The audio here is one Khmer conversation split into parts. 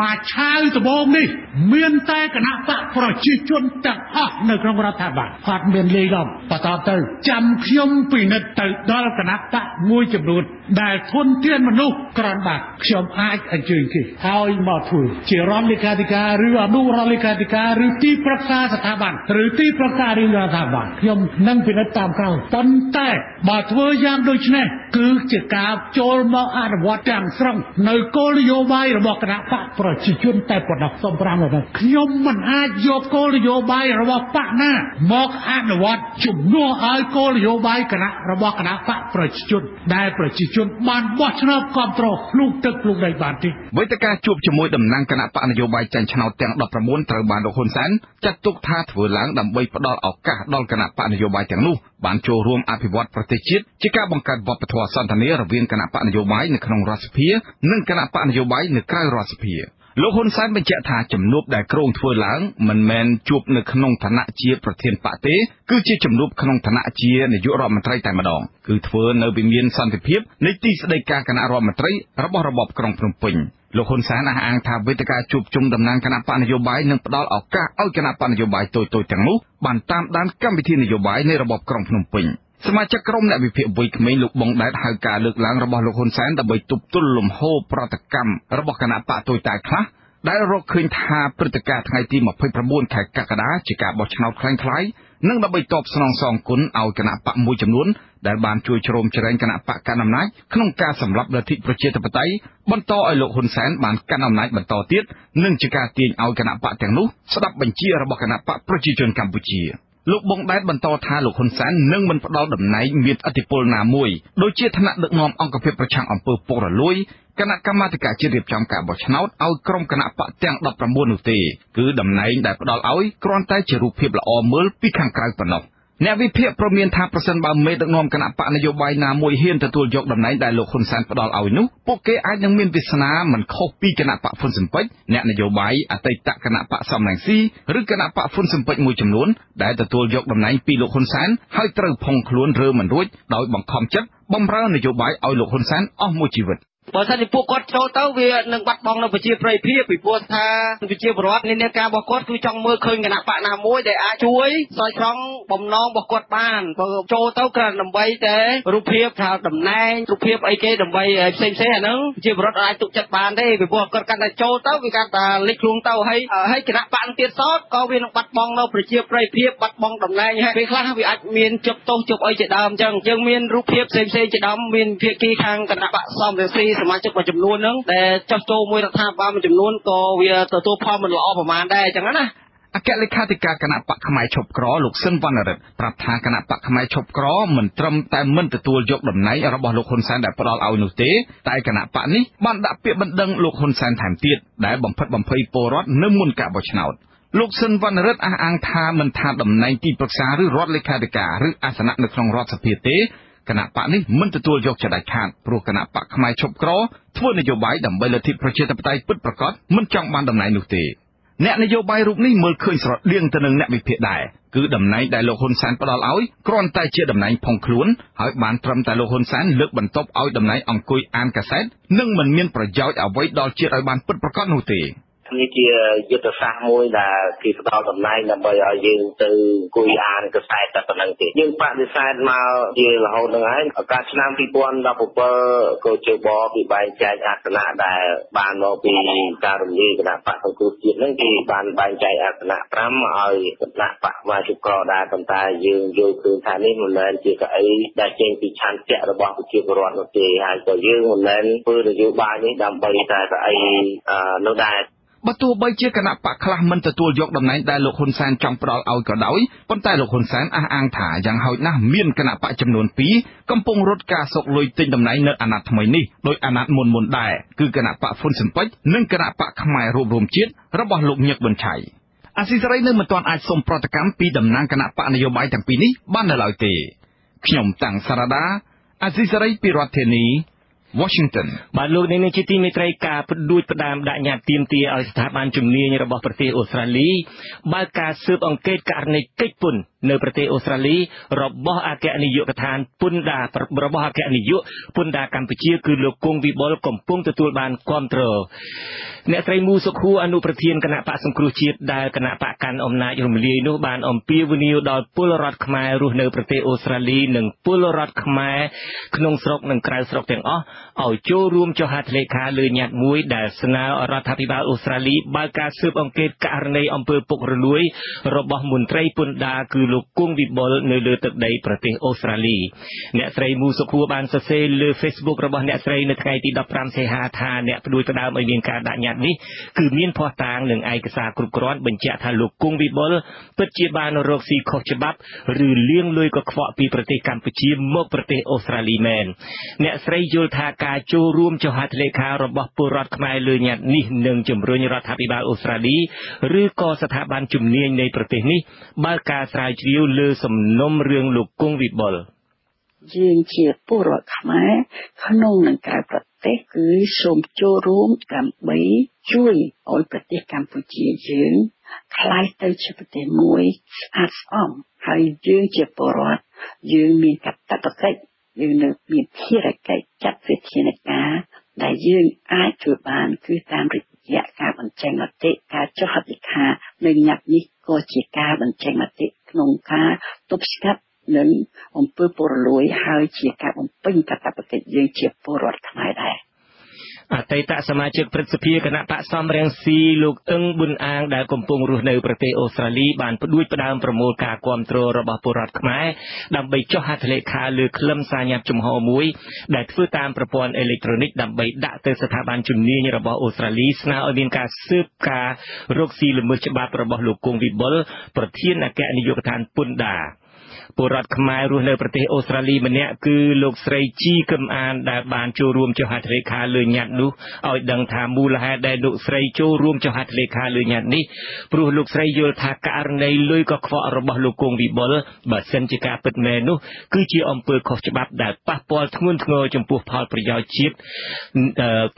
មកឆាវដបងនេះ មានតែគណៈបកប្រជាជនទាំងអស់នៅក្នុងរដ្ឋាភិបាលអត់មានលេខដល់បន្តទៅចាំខ្ញុំពិនិត្យទៅដល់គណៈបកមួយចំនួនដែលធនធានមនុស្សក្រាន់បាក់ខ្ញុំអាចអញ្ជើញគេឲ្យមកធ្វើជារដ្ឋលេខាធិការឬអនុរដ្ឋលេខាធិការឬទីប្រឹក្សាស្ថាប័នឬទីប្រឹក្សារាជរដ្ឋាភិបាលខ្ញុំនឹងពិនិត្យតាមក្រោយប៉ុន្តែបើធ្វើយ៉ាងដូចនេះគឺជាការចូលមកអនុវត្តទាំងស្រុងនៅគោលនយោបាយរបស់គណៈបកប្រជាជនតែប៉ុណ្ណោះសូមប្រាំទៅខ្ញុំមិនអាចយកគោលនយោបាយរបស់បកណាមកអនុវត្តជំនួសឲ្យគោលនយោបាយគណៈរបស់គណៈបកប្រជាជនដែលប្រជាជនបានបោះឆ្នោតគ្រប់គ្រងភ្លុកទឹកភ្លុកដីបានទេវេទិកាជួបជាមួយតំណាងគណៈបកនយោបាយចាញ់ឆ្នោតទាំង19ត្រូវបានលោកហ៊ុនសែនចាត់ទុកថាធ្វើឡើងដើម្បីផ្ដល់ឱកាសដល់គណៈបកនយោបាយទាំងនោះបានចូលរួមអភិវឌ្ឍប្រទេសជាតិជាការបង្កើតវប្បធម៌សន្តានារវាងគណៈបកនយោបាយនៅក្នុងរដ្ឋសភានិងគណៈបកនយោបាយនៅក្រៅរដ្ឋសភាលោកហ៊ុនសែនបញ្ជាក់ថាជំនួបដែលគ្រោងធ្វើឡើងមិនមែនជួបនៅក្នុងឋានៈជាប្រធានបកទេគឺជាជំនួបក្នុងឋានៈជានាយករដ្ឋមន្ត្រីតែម្ដងគឺធ្វើនៅវិមានសន្តិភាពនៃទីស្តីការគណៈរដ្ឋមន្ត្រីរបស់របបក្រុងភ្នំពេញ លោកហ៊ុនសែនអះអាងថាវេទិកាជួបជុំតំណាងគណៈបកនយោបាយនឹងផ្ដល់ឱកាសឲ្យគណៈបកនយោបាយតូចៗទាំងនោះបានតាមដានកម្មវិធីនយោបាយនៃរបបក្រុងភ្នំពេញសមាជិកក្រុមអ្នកវិភាគវ័យក្មេងលោកបងដែតហៅការលើកឡើងរបស់លោកហ៊ុនសែនដើម្បីទប់ទល់លំហូរប្រតិកម្មរបស់គណៈបកតូចតាចខ្លះដែលរកឃើញថាព្រឹត្តិការណ៍ថ្ងៃទី29ខែកក្កដាជាការបោះឆ្នោតខ្លាំងៗ និងដើម្បីតបស្នងសងគុណឲ្យគណៈបកមួយចំនួនដែលបានជួយជ្រោមជ្រែងគណៈបកកណ្ដាលអំណាចក្នុងការសម្លាប់លទ្ធិប្រជាធិបតេយ្យបន្តឲ្យលោកហ៊ុនសែនបានកាន់អំណាចបន្តទៀតនិងជាការទាញឲ្យគណៈបកទាំងនោះស្ដាប់បញ្ជារបស់គណៈបកប្រជាជនកម្ពុជា លោកបងដែតបន្តថាលោកហ៊ុនសែននឹងមិនផ្ដល់តំណែងមានឥទ្ធិពលណាមួយដូចជាឋានៈដឹកនាំអង្គភាពប្រឆាំងអំពើពុករលួយគណៈកម្មាធិការជាតិរៀបចំការបោះឆ្នោតឲ្យក្រុមគណៈបកទាំង19នោះទេគឺតំណែងដែលផ្ដល់ឲ្យគ្រាន់តែជារូបភាពល្អមើលពីខាងក្រៅប៉ុណ្ណោះ អ្នកវិភាគប្រមានថាប្រសិនបើមេដឹកនាំគណៈបកនយោបាយណាមួយហ៊ានទទួលយកតំណែងដែលលោកហ៊ុនសែនផ្ដល់ឲ្យនោះពួកគេអាចនឹងមានវាសនាមិនខុសពីគណៈបកហ្វុនស៊ិនពេជ្រអ្នកនយោបាយអតីតគណៈបកសំរងស៊ីឬគណៈបកហ្វុនស៊ិនពេជ្រមួយចំនួនដែលទទួលយកតំណែងពីលោកហ៊ុនសែនហើយត្រូវផុងខ្លួនរើមិនរួចដោយបង្ខំចិត្តបំរើនយោបាយឲ្យលោកហ៊ុនសែនអស់មួយជីវិត បើសិនជាពួកគាត់ចូលទៅវានឹងបាត់បង់នៅប្រជាប្រិយភាពពីព្រោះថាប្រជាពលរដ្ឋនានាការរបស់គាត់គឺចង់មើលឃើញគណៈបកណាមួយដែលអាចជួយសោយស្រង់បំណងរបស់គាត់បានបើចូលទៅគ្រាន់ដើម្បីតែរូបភាពថាតំណែងរូបភាពអីគេដើម្បីផ្សេងផ្សេងអាហ្នឹងប្រជាពលរដ្ឋអាចទុកចិត្តបានទេពីព្រោះគាត់កាន់តែចូលទៅវាកាន់តែលេចខ្លួនទៅហើយហើយគណៈបកទៀតសោតក៏វានឹងបាត់បង់នៅប្រជាប្រិយភាពបាត់បង់តំណែងហើយពេលខ្លះវាអាចមានជប់ទោសជប់អីជាដើមអញ្ចឹងយើងមានរូបភាពផ្សេងផ្សេងជាដើមមានភាគីខាងគណៈបកសំរងស៊ីសមាជិកមួយចំនួនហ្នឹងដែលចោះចូលមួយរដ្ឋាភិបាលមួយចំនួនក៏វាទទួលផលមិនល្អប្រមាណដែរអញ្ចឹងណាអគ្គលេខាធិការគណៈបកផ្នែកឈប់ក្រលោកស៊ិនវណ្ណរិទ្ធប្រាប់ថាគណៈបកផ្នែកឈប់ក្រមិនត្រឹមតែមិនទទួលយកតំណែងរបស់លោកហ៊ុនសែនដែលផ្ដល់ឲ្យនោះទេតែគណៈបកនេះបានដាក់ពាក្យបណ្ដឹងលោកហ៊ុនសែនថែមទៀតដែលបំផិតបំភ័យពលរដ្ឋនៅមុនការបោះឆ្នោតលោកស៊ិនវណ្ណរិទ្ធអះអាងថាមិនថាតំណែងទីប្រឹក្សាឬរដ្ឋលេខាធិការឬអាសនៈនៅក្នុងរដ្ឋសភាទេ គណៈបកនេះមិនទទួលយកចដាច់ខាតព្រោះគណៈបកផ្នែកឈប់ក្រធ្វើនយោបាយដើម្បីលទ្ធិប្រជាធិបតេយ្យពិតប្រាកដមិនចង់បានតំណែងនោះទេអ្នកនយោបាយរូបនេះមើលឃើញស្រដៀងទៅនឹងអ្នកវិភាគដែរគឺតំណែងដែលលោកហ៊ុនសែនផ្ដល់ឲ្យគ្រាន់តែជាតំណែងផុងខ្លួនហើយបានត្រឹមតែលោកហ៊ុនសែនលើកបន្ទប់ឲ្យតំណែងអង្គុយអានកាសែតនិងមិនមានប្រយោជន៍អ្វីដល់ជាតិឲ្យបានពិតប្រាកដនោះទេ នេះជាយុទ្ធសាស្ត្រមួយដែលគេផ្ដល់តំណែងដើម្បីឲ្យយើងទៅគួយអានកសែតតែប៉ុណ្្នឹងទេយើងបដិសេធមកជារហូតនឹងហើយឱកាសឆ្នាំ2017ក៏ជបពីបែងចែកអាសនៈដែលបានមកពីការរំលាយគណៈបកសង្គ្រោះជាតិនឹងគេបានបែងចែកអាសនៈ5ឲ្យគណៈបកមកជក្រដែរប៉ុន្តែយើងយល់ឃើញថានេះមិនមែនជាកៅអីដែលចេញពីឆន្ទៈរបស់ប្រជាពលរដ្ឋនោះទេហើយក៏យើងមិនមែនធ្វើនយោបាយនេះដើម្បីតែកៅអីនោះដែរ បើទោះបីជាគណៈបកខ្លះមិនទទួលយកតំណែងដែលលោកហ៊ុនសែនចង់ផ្ដល់ឲ្យក៏ដោយប៉ុន្តែលោកហ៊ុនសែនអះអាងថាយ៉ាងហោចណាស់មានគណៈបកចំនួន2កំពុងរត់ការសុកលុយទិញតំណែងនៅអាណត្តិថ្មីនេះដោយអាណត្តិមុនមុនដែរគឺគណៈបកហ្វុនស៊ិនពេជ្រនិងគណៈបកខ្មែររួបរวมជាតិរបស់លោកញឹកប៊ុនឆៃអាស៊ីសេរីនៅមិនទាន់អាចសុំប្រតិកម្មពីតំណាងគណៈបកនយោបាយទាំងពីរនេះបាននៅឡើយទេខ្ញុំតាំងសារ៉ាដាអាស៊ីសេរីពីរដ្ឋធានី Washington បាទលោកនាងជាទីមេត្រីការផ្ដួចផ្ដើមដាក់ញត្តិទាមទារឲ្យស្ថាប័នជំនាញរបស់ប្រទេសអូស្ត្រាលីបើកការស៊ើបអង្កេតករណីកិច្ចពន្ធនៅប្រទេសអូស្ត្រាលីរបស់អគ្គនាយកដ្ឋានពន្ធដាររបស់អគ្គនាយកពន្ធដារកម្ពុជាគឺលោកគង់វិបុលកំពុងទទួលបានគ្រប់គ្រងអ្នកស្រីមូសុខួរអនុប្រធានគណៈបកសង្គ្រោះជាតិដែលគណៈបកកាន់អំណាចរំលាយនោះបានអំពាវនាវដល់ពលរដ្ឋខ្មែររស់នៅប្រទេសអូស្ត្រាលីនិងពលរដ្ឋខ្មែរក្នុងស្រុកនិងក្រៅស្រុកទាំងអស់ឲ្យចូលរួមចុះហត្ថលេខាលើញត្តិមួយដែលស្នើរដ្ឋាភិបាលអូស្ត្រាលីបើកការស៊ើបអង្កេតករណីអំពើពុករលួយរបស់មន្ត្រីពន្ធដារគឺលោកគង់វិបុលនៅលើទឹកដីប្រទេសអូស្ត្រាលីអ្នកស្រីមូសុខួរបានសរសេរលើ Facebook របស់អ្នកស្រីនៅថ្ងៃទី15សីហាថាអ្នកផ្ដួចផ្ដើមឲ្យមានការដាក់ញត្តិនេះគឺមានភ័ស្តុតាងនិងឯកសារគ្រប់គ្រាន់បញ្ជាក់ថាលោកគង់វិបុលពិតជាបានរកស៊ីខុសច្បាប់ឬលាងលុយកខ្វក់ពីប្រទេសកម្ពុជាមកប្រទេសអូស្ត្រាលីមែនអ្នកស្រីយល់ថាការចូលរួមចុះហត្ថលេខារបស់ពលរដ្ឋខ្មែរលើញត្តិនេះនឹងជំរុញរដ្ឋាភិបាលអូស្ត្រាលីឬក៏ស្ថាប័នជំនាញនៃប្រទេសនេះបើកការស្រាវជ្រាវលើសំណុំរឿងលោកគង់វិបុលយើងជាពលរដ្ឋខ្មែរក្នុងនិងក្រៅប្រទេសគឺសូមចូលរួមដើម្បីជួយឲ្យប្រទេសកម្ពុជាយើងคล้ายទៅជាប្រទេសមួយស្អាតស្អំហើយយើងជាពលរដ្ឋយើងមានកាតព្វកិច្ចយើងនៅមានភារកិច្ចចាត់វិធានការដែលយើងអាចជួយបានគឺតាមរយៈការបញ្ចេញមតិការចុះហត្ថលេខានៅញត្តិនេះក៏ជាការបញ្ចេញមតិ ក្នុងការទប់ស្កាត់និងអំពើពុករលួយហើយជាការបំពេញកាតព្វកិច្ចយើងជាពលរដ្ឋខ្មែរដែរ អតីតសមាជិកព្រឹទ្ធសភាគណៈបកសំរងស៊ីលោកអឹងប៊ុនអាងដែលកំពុងរស់នៅប្រទេសអូស្ត្រាលីបានផ្ដួចផ្ដើមប្រមូលការគាំទ្ររបស់ពលរដ្ឋខ្មែរដើម្បីចុះហត្ថលេខាលើខ្លឹមសារញត្តិជំហរមួយដែលធ្វើតាមប្រព័ន្ធអេឡិចត្រូនិកដើម្បីដាក់ទៅស្ថាប័នជំនាញរបស់អូស្ត្រាលីស្នើឲ្យមានការស៊ើបការរកស៊ីល្មើសច្បាប់របស់លោកគង់វិបុលប្រធានអគ្គនាយកដ្ឋានពន្ធដារ ពលរដ្ឋខ្មែររស់នៅប្រទេសអូស្ត្រាលីម្នាក់គឺលោកស្រីជីកឹមអានដែលបានចូលរួមចុះហត្ថលេខាលើញត្តិនោះឲ្យដឹងថាមូលហេតុដែលលោកស្រីចូលរួមចុះហត្ថលេខាលើញត្តិនេះព្រោះលោកស្រីយល់ថាករណីលុយកខ្វក់របស់លោកគង់វិបុលបើសិនជាការពិតមែននោះគឺជាអំពើខុសច្បាប់ដែលប៉ះពាល់ធ្ងន់ធ្ងរចំពោះផលប្រយោជន៍ជាតិ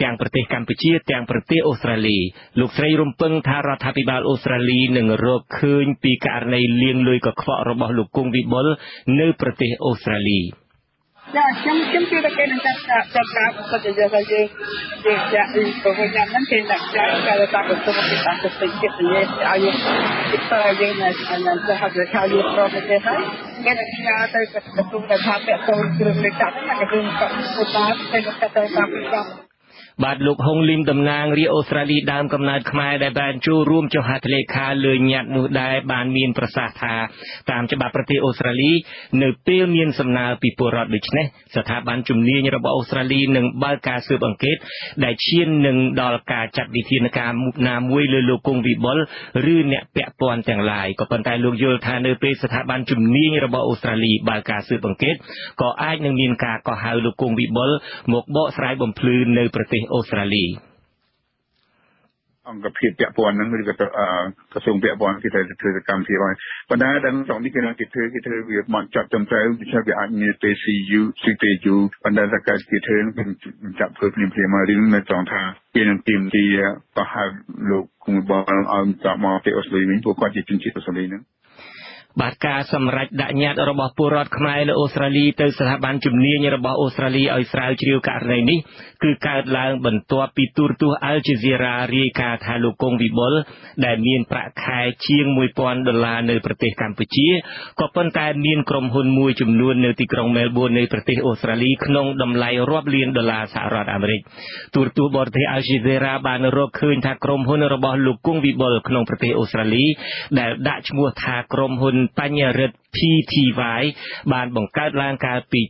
ទាំងប្រទេសកម្ពុជា ទាំងប្រទេសអូស្ត្រាលីលោកស្រីរំពឹងថារដ្ឋាភិបាលអូស្ត្រាលីនឹងរកឃើញពីករណីលាងលុយកខ្វក់របស់លោកគង់វិបុលនៅប្រទេសអូស្ត្រាលីចាខ្ញុំខ្ញុំជឿថាគេនឹងចាត់ចាត់ការសិទ្ធិយើងយើងយើងចាក់ពីប្រវត្តិហ្នឹងគេដាក់ចាត់ការតាមប្រព័ន្ធពីតាមសិទ្ធិចិត្តនិយាយឲ្យយើងទីតើយើងនៅនៅទៅហៅថាយើងប្រវត្តិហើយគេនឹងឆ្លើយទៅក្រសួងដែលថាពាក់ទងគ្រឿងលេខចាត់ហ្នឹងគឺគាត់ឧទាហរណ៍ទៅទៅតាមពីកម្ម បាទលោកហុងលីមតំណាងរាជអូស្ត្រាលីដើមកំណើតខ្មែរដែលបានចូលរួមចុះហត្ថលេខាលើញត្តិនោះដែរបានមានប្រសាសន៍ថាតាមច្បាប់ប្រទេសអូស្ត្រាលី នៅពេលមានសំណើពីពលរដ្ឋដូច្នេះស្ថាប័នជំនាញរបស់អូស្ត្រាលីនឹងបើកការស៊ើបអង្កេត ដែលឈាននឹងដល់ការចាត់វិធានការណាមួយលើលោកគង់វិបុលឬអ្នកពាក់ព័ន្ធទាំងឡាយក៏ប៉ុន្តែលោកយល់ថានៅពេលស្ថាប័នជំនាញរបស់អូស្ត្រាលីបើកការស៊ើបអង្កេតក៏អាចនឹងមានការកោះហៅលោកគង់វិបុលមកបកស្រាយបំភ្លឺនៅប្រទេសអូស្ត្រាលីអង្គភាពពាក់ព័ន្ធហ្នឹងឬក៏ក្រសួងពាក់ព័ន្ធគេត្រូវធ្វើសកម្មភាពហើយប៉ុន្តែដល់ត្រង់នេះគេនឹងគេធ្វើគេធ្វើវាមកចាត់ចំត្រូវដូច្នេះវាអាចមានពេល CU ស៊ីពេល U ប៉ុន្តែតែកើតគេធ្វើគេចាប់ធ្វើភ្លាមភ្លាមមករឿងនៅត្រង់ថាគេនឹងទីមទីក៏ហៅលោកគុំបលឲ្យចាប់មកពីអូស្ត្រាលីវិញពួកគាត់ជាជនជាតិអូស្ត្រាលីហ្នឹង បាទការសម្រេចដាក់ញត្តិរបស់ពលរដ្ឋខ្មែរនៅអូស្ត្រាលីទៅស្ថាប័នជំនាញរបស់អូស្ត្រាលីឲ្យស្រាវជ្រាវករណីនេះគឺកើតឡើងបន្ទាប់ពីទូរទស្សន៍ Al Jazeera រាយការណ៍ថាលោកគង់វិបុលដែលមានប្រាក់ខែជាង1000ដុល្លារនៅប្រទេសកម្ពុជាក៏ប៉ុន្តែមានក្រុមហ៊ុនមួយចំនួននៅទីក្រុងមែលប៊ននៃប្រទេសអូស្ត្រាលីក្នុងតម្លៃរាប់លានដុល្លារសហរដ្ឋអាមេរិកទូរទស្សន៍បរទេស Al Jazeera បានរកឃើញថាក្រុមហ៊ុនរបស់លោកគង់វិបុលក្នុងប្រទេសអូស្ត្រាលីដែលដាក់ឈ្មោះថាក្រុមហ៊ុនបញ្ញរិទ្ធ PTY បានបង្កើតឡើងកាលពី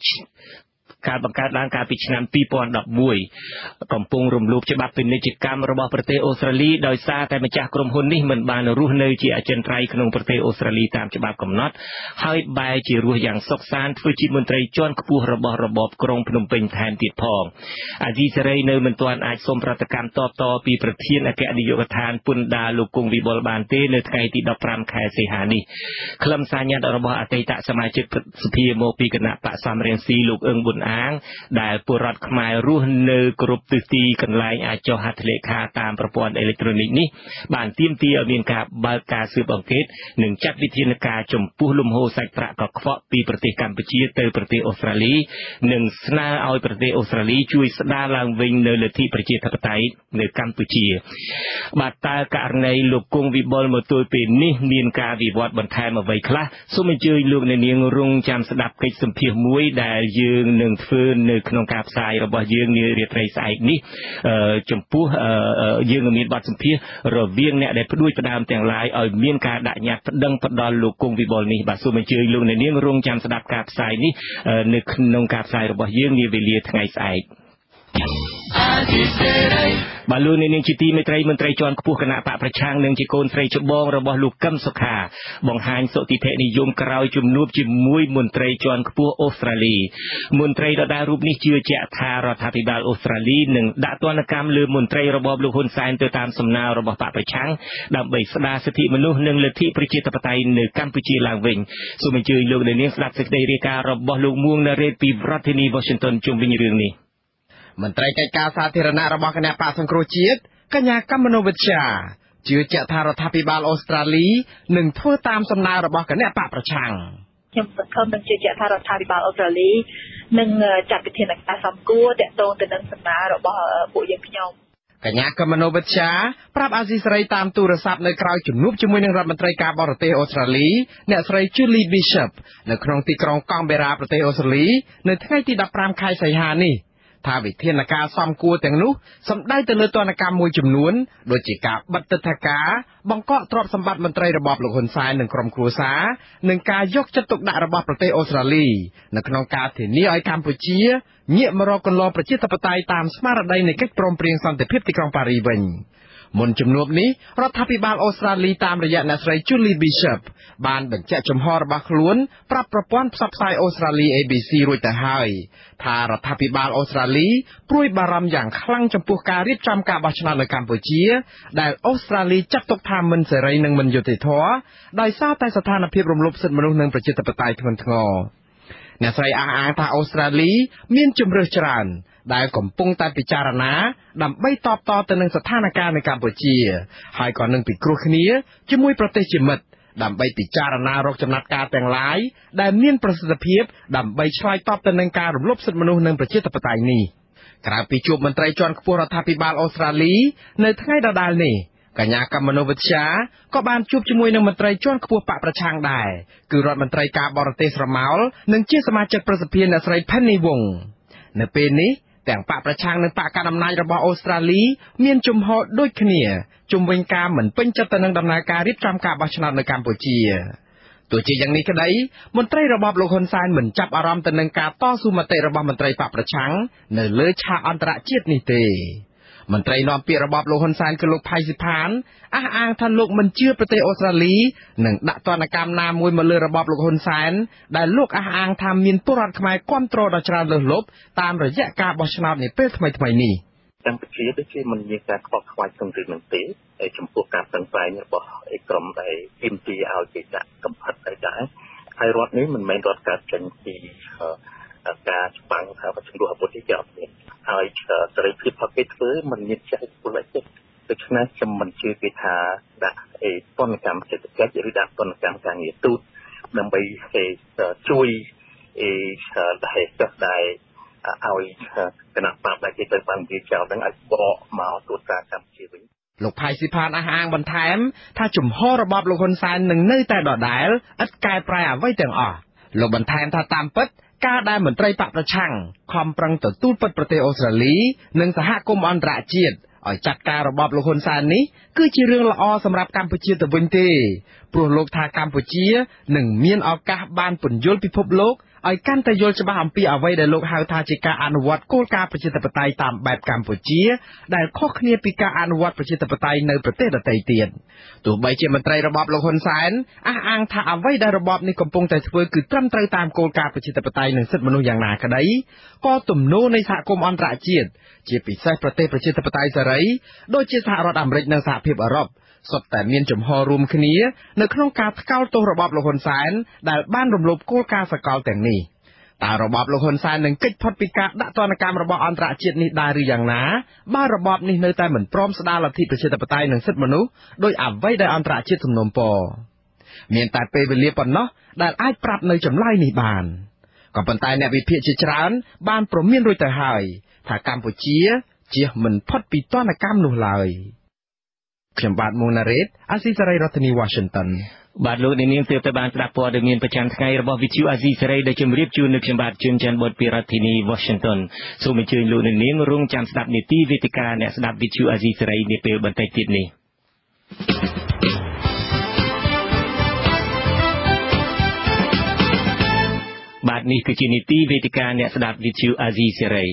ការបង្កើតឡើងកាលពីឆ្នាំ2011កំពុងរំលោភច្បាប់ពាណិជ្ជកម្មរបស់ប្រទេសអូស្ត្រាលីដោយសារតែម្ចាស់ក្រុមហ៊ុននេះមិនបានរស់នៅជាអចិន្ត្រៃយ៍ក្នុងប្រទេសអូស្ត្រាលីតាមច្បាប់កំណត់ហើយបែរជារស់យ៉ាងសុខសាន្តធ្វើជាមន្ត្រីជាន់ខ្ពស់របស់របបក្រុងភ្នំពេញថែមទៀតផងអាជីសេរីនៅមិនទាន់អាចសូមប្រតិកម្មតបតពីប្រធានអគ្គនាយកដ្ឋានពន្ធដារលោកគង់វិបុលបានទេនៅថ្ងៃទី15ខែសីហានេះខ្លឹមសារញត្តិរបស់អតីតសមាជិកសភាមកពីគណៈបកសំរងស៊ីលោកអឹងប៊ុនអាង ដែលពលរដ្ឋខ្មែររស់នៅគ្រប់ទិសទីកន្លែងអាចចុះហត្ថលេខាតាមប្រព័ន្ធអេឡិចត្រូនិកនេះបានទាមទារឲ្យមានការបើកការស៊ើបអង្កេតនិងចាត់វិធានការចំពោះលំហូរសាច់ប្រាក់កខ្វក់ពីប្រទេសកម្ពុជាទៅប្រទេសអូស្ត្រាលី និងស្នើឲ្យប្រទេសអូស្ត្រាលីជួយស្ដារឡើងវិញនៅលទ្ធិប្រជាធិបតេយ្យនៅកម្ពុជា បាទតើករណីលោកគង់វិបុលមកទល់ពេលនេះមានការវិវត្តបន្ថែមអ្វីខ្លះសូមអញ្ជើញលោកអ្នកនាងរងចាំស្ដាប់កិច្ចសម្ភាសមួយដែលយើងនឹងធ្វើនៅក្នុងការផ្សាយរបស់យើងនារាត្រីស្អែកនេះចំពោះយើងមានបទសម្ភាសរវាងអ្នកដែលផ្ដួចផ្ដើមទាំងឡាយឲ្យមានការដាក់ញត្តិប្តឹងផ្តល់លោកគង់វិបុលនេះបាទសូមអញ្ជើញលោកអ្នកនាងរងចាំស្ដាប់ការផ្សាយនេះនៅក្នុងការផ្សាយរបស់យើងនាវេលាថ្ងៃស្អែក បាទលោកនាងជាទីមេត្រីមន្ត្រីជាន់ខ្ពស់គណៈបកប្រឆាំងនិងជាកូនស្រីច្បងរបស់លោកកឹមសុខា បង្ហាញសុតិធិនិយមក្រោយជំនួបជាមួយមន្ត្រីជាន់ខ្ពស់អូស្ត្រាលីមន្ត្រីដដែលរូបនេះជឿជាក់ថារដ្ឋាភិបាលអូស្ត្រាលីនឹងដាក់ទណ្ឌកម្មលើមន្ត្រីរបបលោកហ៊ុនសែនទៅតាមសំណើរបស់បកប្រឆាំងដើម្បីស្ដារសិទ្ធិមនុស្សនិងលទ្ធិប្រជាធិបតេយ្យនៅកម្ពុជាឡើងវិញសូមអញ្ជើញលោកនាងស្ដាប់សេចក្តីរាយការណ៍របស់លោកមួងណារ៉េតពីរដ្ឋធានី Washington ជុំវិញរឿងនេះ។ មន្ត្រីកិច្ចការសាធារណៈរបស់គណៈបកសង្គ្រោះជាតិកញ្ញាកម្មនោវិជ្ជាជឿជាក់ថារដ្ឋាភិបាលអូស្ត្រាលីនឹងធ្វើតាមសំណើរបស់គណៈបកប្រឆាំងខ្ញុំសង្ឃឹមនឹងជឿជាក់ថារដ្ឋាភិបាលអូស្ត្រាលីនឹងចាត់វិធានការសំគួរតាក់ទងទៅនឹងសំណើរបស់ពួកយើងខ្ញុំកញ្ញាកមនោវិជ្ជាប្រាប់អាស៊ីសេរីតាមទូរស័ព្ទនៅក្រៅជំនួបជាមួយនឹងរដ្ឋមន្ត្រីការបរទេសអូស្ត្រាលីអ្នកស្រី Julie Bishop នៅក្នុងទីក្រុងកង់បេរ៉ាប្រទេសអូស្ត្រាលីនៅថ្ងៃទី15ខែសីហានេះ ថាវិធានការសំគួរទាំងនោះសំដៅទៅលើទណ្ឌកម្មមួយចំនួនដូចជាការបិទទឹកថាការបង្កក់ទ្រព្យសម្បត្តិមន្ត្រីរបបលោកហ៊ុនសែននិងក្រុមគ្រួសារនិងការយកចិត្តទុកដាក់របស់ប្រទេសអូស្ត្រាលីនៅក្នុងការធានាឲ្យកម្ពុជាងាកមករកគន្លងប្រជាធិបតេយ្យតាមស្មារតីនៃកិច្ចព្រមព្រៀងសន្តិភាពទីក្រុងប៉ារីវិញ។ មុនជំនួបនេះរដ្ឋាភិបាលអូស្ត្រាលីតាមរយៈអ្នកស្រី Julie Bishop បានបញ្ជាក់ចំហរបស់ខ្លួនប្រាប់ប្រព័ន្ធផ្សព្វផ្សាយអូស្ត្រាលី ABC រួចទៅហើយថារដ្ឋាភិបាលអូស្ត្រាលីព្រួយបារម្ភយ៉ាងខ្លាំងចំពោះការរៀបចំការបោះឆ្នោតនៅកម្ពុជា ដែលអូស្ត្រាលីចាត់ទុកថាមិនសេរីនិងមិនយុត្តិធម៌ដោយសារតែស្ថានភាពរំលោភសិទ្ធិមនុស្សនិងប្រជាធិបតេយ្យធ្ងន់ធ្ងរអ្នកស្រីអះអាងថាអូស្ត្រាលីមានជំរើសច្រើន ដែលកំពុងតែពិចារណាដើម្បីតបតទៅនឹងស្ថានភាពនៅកម្ពុជា ហើយក៏នឹងពិគ្រោះគ្នាជាមួយប្រទេសជាមិត្តដើម្បីពិចារណារកចំណាត់ការទាំងឡាយដែលមានប្រសិទ្ធភាពដើម្បីឆ្លើយតបទៅនឹងការរំលោភសិទ្ធិមនុស្សនិងប្រជាធិបតេយ្យនេះក្រៅពីជួបមន្ត្រីជាន់ខ្ពស់រដ្ឋាភិបាលអូស្ត្រាលី នៅថ្ងៃដដែលនេះកញ្ញាកម្មនោវិទ្យាក៏បានជួបជាមួយនឹងមន្ត្រីជាន់ខ្ពស់បកប្រឆាំងដែរគឺរដ្ឋមន្ត្រីការបរទេសស្រមោលនិងជាសមាជិកប្រសិទ្ធិអ្នកស្រី Penny Wong នៅពេលនេះ ទាំងបកប្រឆាំងនិងបកកណ្ដាលអំណាចរបស់អូស្ត្រាលី មានជំហរដូចគ្នាជុំវិញការមិនពេញចិត្តទៅនឹងដំណើរការរៀបចំការបោះឆ្នោតនៅកម្ពុជាទោះជាយ៉ាងនេះក្តីមន្ត្រីរបបលោកហ៊ុនសែនមិនចាប់អារម្មណ៍ទៅនឹងការតស៊ូមតិរបស់មន្ត្រីបកប្រឆាំងនៅលើឆាកអន្តរជាតិនេះទេ មន្ត្រីនាំពាក្យរបបលោកហ៊ុនសែនគឺលោកផៃស៊ីផានអះអាងថាលោកមិនជឿប្រទេសអូស្ត្រាលីនឹងដាក់ទណ្ឌកម្មណាមួយមកលើរបបលោកហ៊ុនសែនដែលលោកអះអាងថាមានពលរដ្ឋខ្មែរគ្រប់គ្រងដ៏ច្រើនលើសលប់តាមរយៈការបោះឆ្នោតនាពេលថ្មីៗនេះកម្ពុជាដូចជាមិនមានការខ្វល់ខ្វាយក្នុងរឿងនោះទេហើយចំពោះការប្រឹងប្រែងរបស់ឯក្រុមដែលទាមទារឲ្យគេដាក់កំផិតអីដែរហើយរដ្ឋនេះមិនមែនរដ្ឋកើតចេញពី ការច្បាំងថាចំនួនអាវុធទេអត់មានហើយសេរីភាពរបស់គេធ្វើมันមានចេះពលអីទេដូច្នេះខ្ញុំមិនជឿគេថាដាក់អីពន្ធកម្មសេដ្ឋកិច្ចឬដាក់ពន្ធកម្មការងារទូតដើម្បីគេជួយអីដែលចុះដែរឲ្យគណៈបកដែលគេទៅបាននិយាយចោលហ្នឹងឲ្យបកមកទូតការកម្ពុជាវិញលោកផៃស៊ីផានអះអាងបន្ថែម ថាជំហររបបលោកហ៊ុនសែននឹងនៅតែដដែលឥតកែប្រែអ្វីទាំងអស់លោកបន្ថែមថាតាមពិត ការដែលមន្ត្រីបកប្រឆាំងខំប្រឹងទទួលពិតប្រទេសអូស្ត្រាលី និងសហគមន៍អន្តរជាតិឲ្យចាត់ការរបបលោកហ៊ុនសែននេះគឺជារឿងល្អសម្រាប់កម្ពុជាទៅវិញទេព្រោះលោកថាកម្ពុជានឹងមានឱកាសបានពន្យល់ពិភពលោក ឲ្យកាន់តែយល់ច្បាស់អំពីអ្វីដែលលោកហៅថាជាការអនុវត្តគោលការណ៍ប្រជាធិបតេយ្យតាមបែបកម្ពុជា ដែលខុសគ្នាពីការអនុវត្តប្រជាធិបតេយ្យនៅប្រទេសដទៃទៀតទោះបីជាមន្ត្រីរបបលោកហ៊ុនសែនអះអាងថាអ្វីដែលរបបនេះកំពុងតែធ្វើគឺត្រឹមត្រូវតាមគោលការណ៍ប្រជាធិបតេយ្យនិងសិទ្ធិមនុស្សយ៉ាងណាក្តីក៏ទំនោរនៃសហគមន៍អន្តរជាតិជាពិសេសប្រទេសប្រជាធិបតេយ្យសេរីដូចជាសហរដ្ឋអាមេរិកនិងសហភាពអឺរ៉ុប សុទ្ធតែមានចំហរួមគ្នានៅក្នុងការថ្កោលទោសរបបលោកហ៊ុនសែនដែលបានរំលោភគោលការណ៍សកលទាំងនេះតើរបបលោកហ៊ុនសែននឹងគេចផុតពីការដាក់ទណ្ឌកម្មរបស់អន្តរជាតិនេះដែរឬយ៉ាងណាបើរបបនេះនៅតែមិនព្រមស្ដារលទ្ធិប្រជាធិបតេយ្យនិងសិទ្ធិមនុស្សដោយអ្វីដែលអន្តរជាតិសំណូមពរមានតែពេលវេលាប៉ុណ្ណោះដែលអាចប្រាប់នៅចម្លើយនេះបានក៏ប៉ុន្តែអ្នកវិភាគជាច្រើន បានប្រមានរួចទៅហើយ ថាកម្ពុជាជៀសមិនផុតពីទណ្ឌកម្មនោះឡើយ ខ្ញុំបាទមុងណារ៉េតអាស៊ីសេរីរដ្ឋធានី Washington បាទលោកអ្នកនាងទើបតែបានស្ដាប់ព័ត៌មានប្រចាំថ្ងៃរបស់ VTV អាស៊ីសេរីដែលជម្រាបជូននៅខ្ញុំបាទជួនច័ន្ទបុតពីរដ្ឋធានី Washington សូមអញ្ជើញលោកអ្នកនាងរងចាំស្ដាប់នីតិវេទិកាអ្នកស្ដាប់ VTV អាស៊ីសេរីនាពេលបន្តិចទៀតនេះបាទនេះគឺជានីតិវេទិកាអ្នកស្ដាប់ VTV អាស៊ីសេរី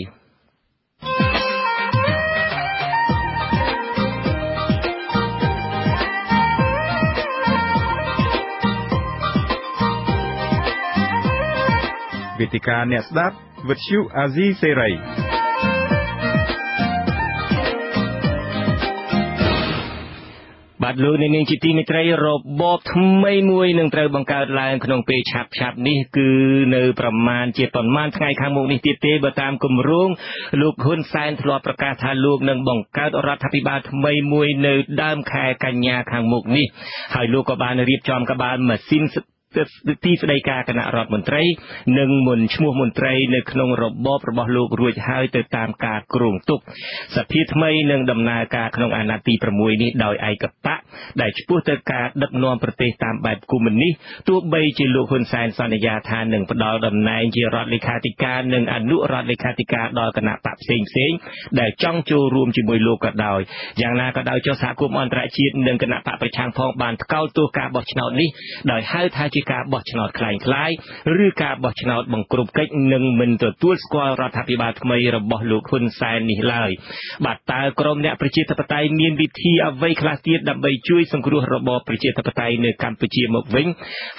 វេទិកាអ្នកស្ដាប់វិទ្យុអាស៊ីសេរីបាទលោកនាងជាទីមេត្រីរបបថ្មីមួយនឹងត្រូវបង្កើតឡើងក្នុងពេលឆាប់ឆាប់នេះគឺនៅប្រមាណជាប្រមាណថ្ងៃខាងមុខនេះទៀតទេបើតាមគម្រោងលោកហ៊ុនសែនធ្លាប់ប្រកាសថាលោកនឹងបង្កើតរដ្ឋាភិបាលថ្មីមួយនៅដើមខែកញ្ញាខាងមុខនេះហើយលោកក៏បានរៀបចំក្បាលម៉ាស៊ីន ទីស្តីការគណៈរដ្ឋមន្ត្រី និងមុនឈ្មោះមន្ត្រីនៅក្នុងរបបរបស់លោករួចហើយទៅតាមការគ្រោងទុកសភាថ្មីនឹងដំណើរការក្នុងអាណត្តិទី6នេះដោយឯកបៈដែលឆ្ពោះទៅការដឹកនាំប្រទេសតាមបែបកុម្មុយនីសទោះបីជាលោកហ៊ុនសែនសន្យាថានឹងផ្ដល់តំណែងជារដ្ឋលេខាធិការនិងអនុរដ្ឋលេខាធិការដល់គណៈបកផ្សេងផ្សេងដែលចង់ចូលរួមជាមួយលោកក៏ដោយយ៉ាងណាក៏ដោយចុះសហគមន៍អន្តរជាតិនិងគណៈបកប្រឆាំងផងបានថ្កោលទោសការបោះឆ្នោតនេះដោយហៅថាជាការបោះឆ្នោតคล้ายคล้ายឬការបោះឆ្នោតបង្ក្រប់កិច្ចនឹងមិនទទួលស្គាល់រដ្ឋាភិបាលថ្មីរបស់លោកហ៊ុនសែននេះឡើយបាទតើក្រមអ្នកប្រជាធិបតេយ្យមានវិធីអ្វីខ្លះទៀតដើម្បីជួយសង្គ្រោះរបបប្រជាធិបតេយ្យនៅកម្ពុជាមកវិញ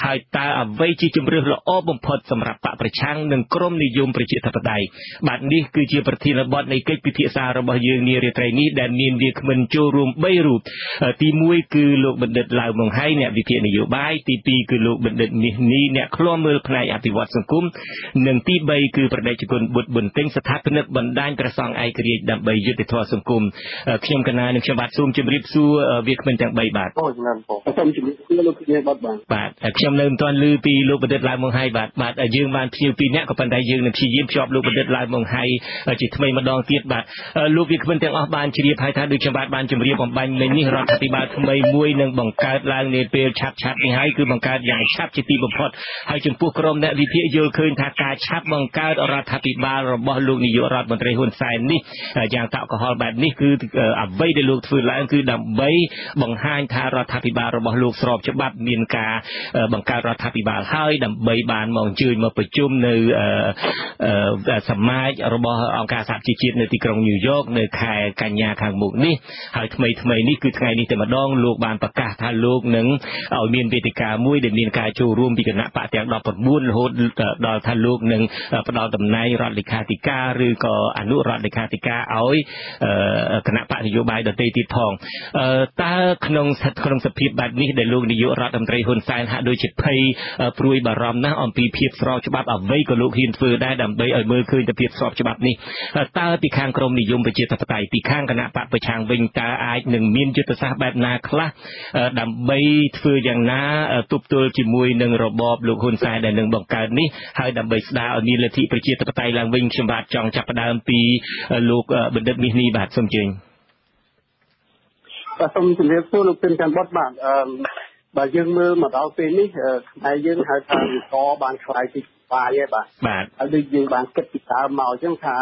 ហើយតើអ្វីជាជំរឿសល្អបំផុតសម្រាប់បកប្រឆាំងនិងក្រមនិយមប្រជាធិបតេយ្យបាទនេះគឺជាប្រធានបទនៃកិច្ចពិភាក្សារបស់យើងនារាត្រីនេះដែលមានវាគ្មិនចូលរួម3រូបទី1គឺលោកបណ្ឌិតឡាវម៉ុងហៃអ្នកវិភាគនយោបាយទី2គឺលោកបណ្ឌិត ឌិតមាសនីអ្នកឃ្លាំមើលផ្នែកអភិវឌ្ឍសង្គមនិងទី3គឺប្រដេជគុណបុត្រប៊ុនទិញស្ថាបនិកបណ្ដាញព្រះសង្ឃឯករាជ្យដើម្បីយុត្តិធម៌សង្គមខ្ញុំកណានិងខ្ញុំបាទសូមជម្រាបសួរវាគ្មិនទាំង3បាទអូចំណានបងសូមជម្រាបសួរលោកគ្នាបាទបាទបាទខ្ញុំនៅមិនទាន់ឮពីលោកបណ្ឌិតឡាវម៉ុងហៃបាទបាទយើងបានភ្ញៀវពីរនាក់ក៏ប៉ុន្តែយើងនឹងព្យាយាមភ្ជាប់លោកបណ្ឌិតឡាវម៉ុងហៃជាថ្មីម្ដងទៀតបាទលោកវាគ្មិនទាំងអស់បានជ្រាបហើយថាដូចខ្ញុំបាទបានជម្រាបបំបញ្ញមិញនេះរដ្ឋាភិបាលថ្មីមួយនឹងបង្កើតឡើងនាពេលឆាប់ឆាប់នេះហើយគឺបង្កើតយ៉ាងឆាប់ជាទីបំផុតហើយចំពោះក្រមអ្នកវិភាគយល់ឃើញថាការឆាប់បង្កើតរដ្ឋាភិបាលរបស់លោកនាយករដ្ឋមន្ត្រីហ៊ុនសែននេះយ៉ាងតក់កំហល់បែបនេះគឺអ្វីដែលលោកធ្វើឡើងគឺដើម្បីបង្ហាញថារដ្ឋាភិបាលរបស់លោកស្របច្បាប់មានការបង្កើតរដ្ឋាភិបាលហើយដើម្បីបានមកអញ្ជើញមកប្រជុំនៅសមាជរបស់អង្គការសហជីវជាតិនៅទីក្រុងញូវយ៉កនៅខែកញ្ញាខាងមុខនេះហើយថ្មីថ្មីនេះគឺថ្ងៃនេះតែម្ដងលោកបានប្រកាសថាលោកនឹងឲ្យមានវេទិកាមួយដែលមានការចូលរួមពីគណៈបកទាំង19រហូតដល់ថាលោកនឹងផ្ដល់តំណែងរដ្ឋលេខាធិការឬក៏អនុរដ្ឋលេខាធិការឲ្យគណៈបកនយោបាយដទៃទៀតផងតើក្នុងស្ថិតក្នុងសភាពបែបនេះដែលលោកនាយករដ្ឋមន្ត្រីហ៊ុនសែនហាក់ដូចជាភ័យព្រួយបារម្ភណាស់អំពីភាពស្របច្បាប់អ្វីក៏លោកហ៊ានធ្វើដែរដើម្បីឲ្យមើលឃើញទៅភាពស្របច្បាប់នេះតើពីខាងក្រមនិយមប្រជាធិបតេយ្យពីខាងគណៈបកប្រឆាំងវិញតើអាចនឹងមានយុទ្ធសាស្ត្របែបណាខ្លះដើម្បីធ្វើយ៉ាងណាទប់ទល់ជាមួយនឹងរបបលោកហ៊ុនសែនដែលនឹងបង្កើតនេះហើយដើម្បីស្ដារឲ្យមានលទ្ធិប្រជាធិបតេយ្យឡើងវិញខ្ញុំបាទចង់ចាប់ផ្ដើមពីលោកបណ្ឌិតមាសនេះបាទសូមជើញបាទសូមជម្រាបសួរលោកពិនច័ន្ទបុតបាទអឺបើយើងមើលមកដល់ពេលនេះខ្មែរយើងហៅថាវិកបានខ្លាយពីបាយឯងបាទបាទហើយដូចយើងបានគិតពីដើមមកអញ្ចឹងថារ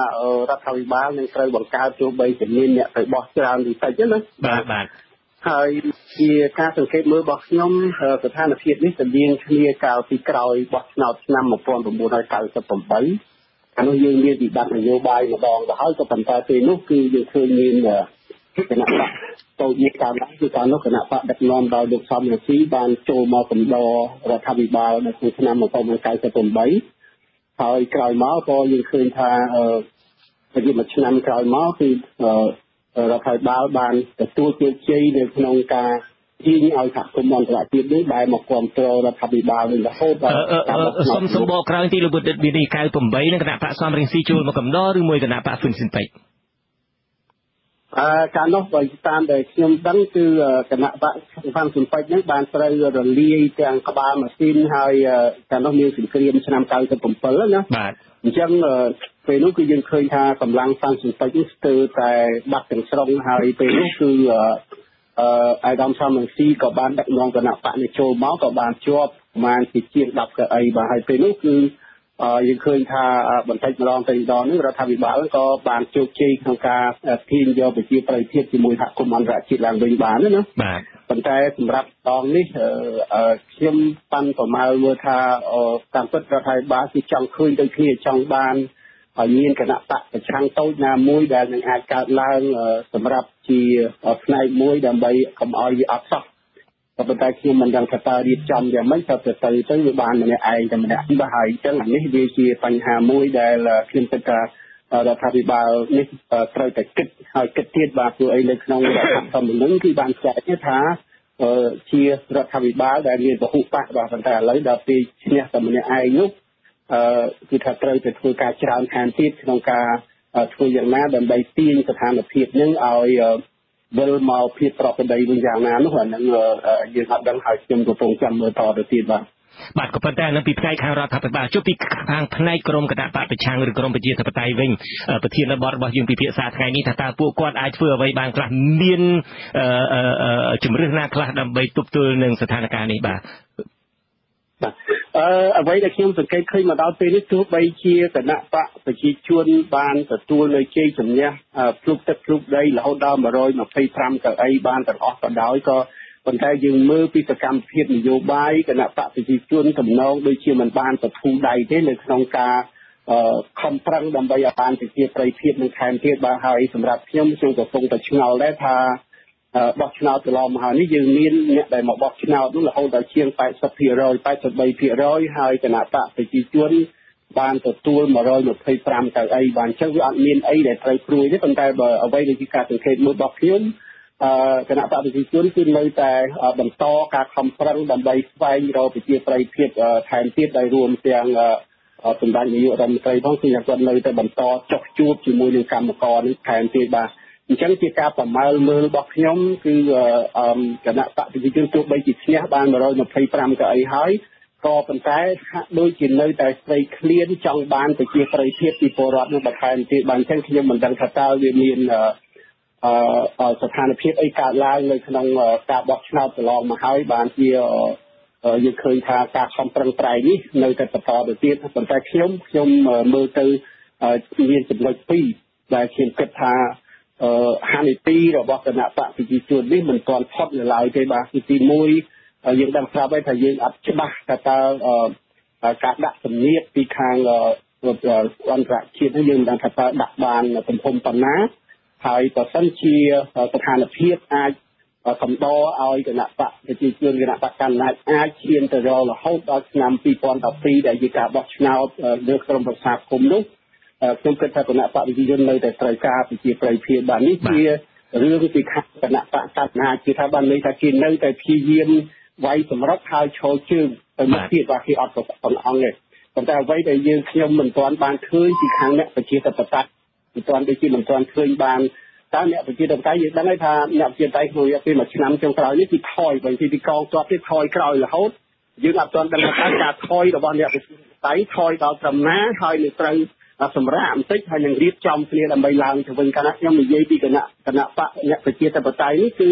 ដ្ឋាភិបាលនឹងត្រូវបង្កើតទោះបីជាមានអ្នកទៅបោះច្រើនបន្តិចណាបាទបាទ ហើយជាការសង្កេតមើលរបស់ខ្ញុំស្ថានភាពនេះស្តៀងគ្នាកាលពីក្រោយបោះឆ្នោតឆ្នាំ1998អានោះយើងមានវិបត្តិនយោបាយម្ដងទៅហើយក៏ប៉ុន្តែពេលនោះគឺយើងឃើញមានគណៈបកតូចនេះកាលណាគឺកាលនោះគណៈបកដឹកនាំដោយលោកសំរងស៊ីបានចូលមកកំដររដ្ឋាភិបាលនៅឆ្នាំ1998ហើយក្រោយមកក៏យើងឃើញថាអឺមួយឆ្នាំក្រោយមកគឺ រដ្ឋាភិបាលបានទទួលជោគជ័យនៅក្នុងការទាញឲ្យសហគមន៍អន្តរជាតិនេះដែលមកគ្រប់គ្រងរដ្ឋាភិបាលវិញរហូតដល់សូមសម្បកក្រោយទីលោកបុត្រវិនី98នឹងគណៈបកសំរងស៊ីចូលមកកំដរឬមួយគណៈបកហ្វុនស៊ិនពេកអឺការនោះបើតាមដែលខ្ញុំដឹងគឺគណៈបកខាងសំពេចហ្នឹងបានត្រូវរលាយទាំងក្បាលម៉ាស៊ីនហើយកាលនោះមានសង្គ្រាមឆ្នាំ97ណាបាទអញ្ចឹង ពេលនោះគឺយើងឃើញថាកម្លាំងសាំងសំពេចនេះស្ទើរតែបាត់ទាំងស្រុងហើយពេលនោះគឺអឺអាយដាមសំរងស៊ីក៏បានដឹកនាំគណៈបកនេះចូលមកក៏បានជាប់ប្រហែលជាជាង10កៅអីបាទហើយពេលនោះគឺយើងឃើញថាបន្តិចម្ដងទៅម្ដងនេះរដ្ឋាភិបាលក៏បានជោគជ័យក្នុងការទាញយកប្រជាប្រិយភាពជាមួយសហគមន៍អន្តរជាតិឡើងវិញបានណាបាទប៉ុន្តែសម្រាប់ដងនេះខ្ញុំប៉ាន់ប្រមាលមើលថាតាមពិតរដ្ឋាភិបាលគឺចង់ឃើញដូចគ្នាចង់បាន ឲ្យមានគណៈបកប្រឆាំងតូចណាមួយដែលនឹងអាចកើតឡើងសម្រាប់ជាផ្នែកមួយដើម្បីកុំឲ្យវាអត់សោះក៏ប៉ុន្តែខ្ញុំមិនដឹងថាតើរៀបចំយ៉ាងម៉េចទៅទៅទៅវាបានម្នាក់ឯងតែម្នាក់បាទហើយអញ្ចឹងអានេះវាជាបញ្ហាមួយដែលខ្ញុំគិតថារដ្ឋាភិបាលនេះត្រូវតែគិតហើយគិតទៀតបាទព្រោះអីនៅក្នុងរដ្ឋធម្មនុញ្ញគឺបានចែងថាជារដ្ឋាភិបាលដែលមានពហុបកបាទប៉ុន្តែឥឡូវដល់ពេលឈ្នះតែម្នាក់ឯងនោះអឺ គឺថាត្រូវតែធ្វើការច្រើនខានទៀតក្នុងការធ្វើយ៉ាងណាដើម្បីទាញស្ថានភាពនឹងឲ្យវិលមកភាពប្រក្រតីវិញយ៉ាងណានោះអានឹងយើងអត់ដឹងហើយខ្ញុំកំពុងចាំមើលតទៅទៀតបាទបាទក៏ប៉ុន្តែនៅពីផ្នែកខាងរដ្ឋាភិបាលចុះពីខាងផ្នែកក្រមគណៈបកប្រឆាំងឬក្រមប្រជាធិបតេយ្យវិញប្រធានបទរបស់យើងពិភាក្សាថ្ងៃនេះថាតើពួកគាត់អាចធ្វើអ្វីបានខ្លះមានជំរឿនណាខ្លះដើម្បីទប់ទល់នឹងស្ថានភាពនេះបាទបាទ អឺអ្វីដែលខ្ញុំសង្កេតឃើញមកដល់ពេលនេះទោះបីជាគណៈបកប្រជាជនបានទទួលនៅជ័យជំនះភ្លុកទឹកភ្លុកដីរហូតដល់125កៅអីបានទាំងអស់ក៏ដោយក៏ប៉ុន្តែយើងមើលពីសកម្មភាពនយោបាយគណៈបកប្រជាជនតំណងដូចជាមិនបានបធូរដៃទេនៅក្នុងការខំប្រឹងដើម្បីឲ្យបានប្រជាប្រិយភាពនឹងថែមទៀតបាទហើយសម្រាប់ខ្ញុំខ្ញុំក៏កំពុងតែឆ្ងល់ដែរថា បោះឆ្នោតកន្លងមកហើយនេះយើងមានអ្នកដែលមកបោះឆ្នោតនោះរហូតដល់ជាង80% 83%ហើយគណៈបកប្រជាជនបានទទួល125កៅអីបានចឹងវាអត់មានអីដែលត្រូវព្រួយទេប៉ុន្តែបើអ្វីដែលជាការសង្កេតមើលរបស់ខ្ញុំអឺគណៈបកប្រជាជនគឺនៅតែបន្តការខំប្រឹងដើម្បីស្វែងរកប្រជាប្រិយភាពថែមទៀតដោយរួមទាំងសម្ដេចនាយករដ្ឋមន្ត្រីផងគឺគាត់នៅតែបន្តចុះជួបជាមួយនឹងកម្មករនេះថែមទៀតបាទ អញ្ចឹងជាការប្រមាលមើលរបស់ខ្ញុំគឺគណៈបកប្រជាជនទោះបីជាឈ្នះបាន125កៅអីហើយក៏ប៉ុន្តែហាក់ដូចជានៅតែស្រីឃ្លានចង់បានប្រជាប្រិយភាពពីពលរដ្ឋនោះបន្ថែមទៀតបាទអញ្ចឹងខ្ញុំមិនដឹងថាតើវាមានអឺស្ថានភាពអីកើតឡើងនៅក្នុងការបោះឆ្នោតកន្លងមកហើយបានជាយើងឃើញថាការខំប្រឹងប្រែងនេះនៅតែបន្តទៅទៀតប៉ុន្តែខ្ញុំខ្ញុំមើលទៅមានចំណុចពីរដែលខ្ញុំគិតថាអឺ ហានិទីរបស់គណៈបកប្រជាជននេះមិនទាន់ផុតនៅឡើយទេបាទគឺទី1យើងដឹងស្រាប់ហើយថាយើងអត់ច្បាស់ថាតើការដាក់សម្នៀតពីខាងអន្តរជាតិនេះយើងមិនដឹងថាតើដាក់បានទំហំប៉ុណ្ណាហើយបើសិនជាស្ថានភាពអាចកំដរឲ្យគណៈបកប្រជាជនគណៈបកកណ្ដាលអាចឈានទៅរហូតដល់ឆ្នាំ2012ដែលជាការបោះឆ្នោតលើក្រុមប្រឹក្សាគុំនោះ ខ្ញុំគិតថាគណៈបកប្រជាជននៅតែត្រូវការប្រជាប្រិយភាពបាទនេះជារឿងពីខាងគណៈបកកណ្ដាលជាថាបានន័យថាគេនៅតែព្យាយាមវាយសម្រុកហើយឈរជើងទៅមុខទៀតបាទគេអត់ប្រកបអង្គទេប៉ុន្តែអ្វីដែលយើងខ្ញុំមិនទាន់បានឃើញពីខាងអ្នកប្រជាធិបតេយ្យមិនទាន់ដូចជាមិនទាន់ឃើញបានតើអ្នកប្រជាធិបតេយ្យយើងដឹងហើយថាអ្នកប្រជាធិបតេយ្យក្នុងរយៈពេលមួយឆ្នាំចុងក្រោយនេះគឺថយបើទីពីកងទ័ពទៀតថយក្រោយរហូតយើងអត់ទាន់ដឹងថាការថយរបស់អ្នកប្រជាធិបតេយ្យថយដល់ត្រឹមណាហើយនឹងត្រូវ សម្រាប់បន្តិចហើយនឹងរៀបចំគ្នាដើម្បីឡើងទៅវិញកាលណាខ្ញុំនិយាយពីគណៈគណៈបកអ្នកប្រជាធិបតេយ្យនេះគឺ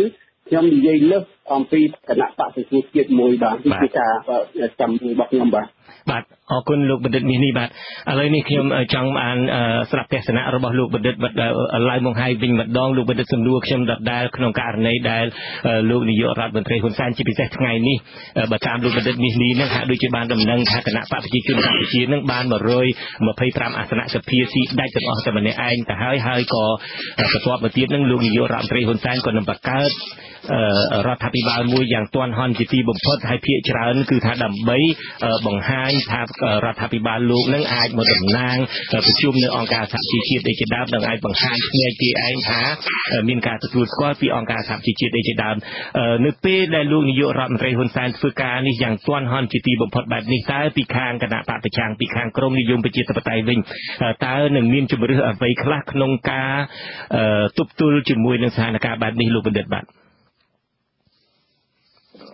ខ្ញុំនិយាយលើសអំពីគណៈបកប្រជាជាតិមួយបាទជាការចាំរបស់ខ្ញុំបាទបាទអរគុណលោកបណ្ឌិតមាសនេះបាទឥឡូវនេះខ្ញុំចង់អានស្ដាប់ទស្សនៈរបស់លោកបណ្ឌិតឡើងមកហើយវិញម្ដងលោកបណ្ឌិតសំណួរខ្ញុំដដែល ក្នុងករណីដែលលោកនាយករដ្ឋមន្ត្រីហ៊ុនសែនជាពិសេសថ្ងៃនេះបើតាមលោកបណ្ឌិតមាសនេះនឹងហាក់ដូចជាបានដំណឹងថាគណៈបកប្រជាជនកម្ពុជានឹងបាន125អាសនៈសភាស៊ីដាច់ទាំងអស់តែម្នាក់ឯងទៅហើយហើយក៏បន្ទាប់មកទៀតនឹងលោកនាយករដ្ឋមន្ត្រីហ៊ុនសែនក៏នឹងបង្កើតរដ្ឋាភិបាលមួយយ៉ាងទាន់ហន់ជាទីបំផុតហើយភាកច្រើនគឺថាដើម្បីបង្ហាញថារដ្ឋាភិបាលលោកនឹងអាចមកតំណាងប្រជុំនៅអង្គការសហជីវជាតិដូចជាដើមនឹងអាចបង្ហាញភ្នែកគេឯងថាមានការទទួលស្គាល់ពីអង្គការសហជីវជាតិដូចជាដើមនៅពេលដែលលោកនាយករដ្ឋមន្ត្រីហ៊ុនសែនធ្វើការនេះយ៉ាងទាន់ហន់ជាទីបំផុតបែបនេះតើពីខាងគណៈបកប្រឆាំងពីខាងក្រមនិយមប្រជាធិបតេយ្យវិញតើនឹងមានជំរឿសអ្វីខ្លះក្នុងការទប់ទល់ជាមួយនឹងស្ថានភាពបែបនេះលោកបណ្ឌិតបាទ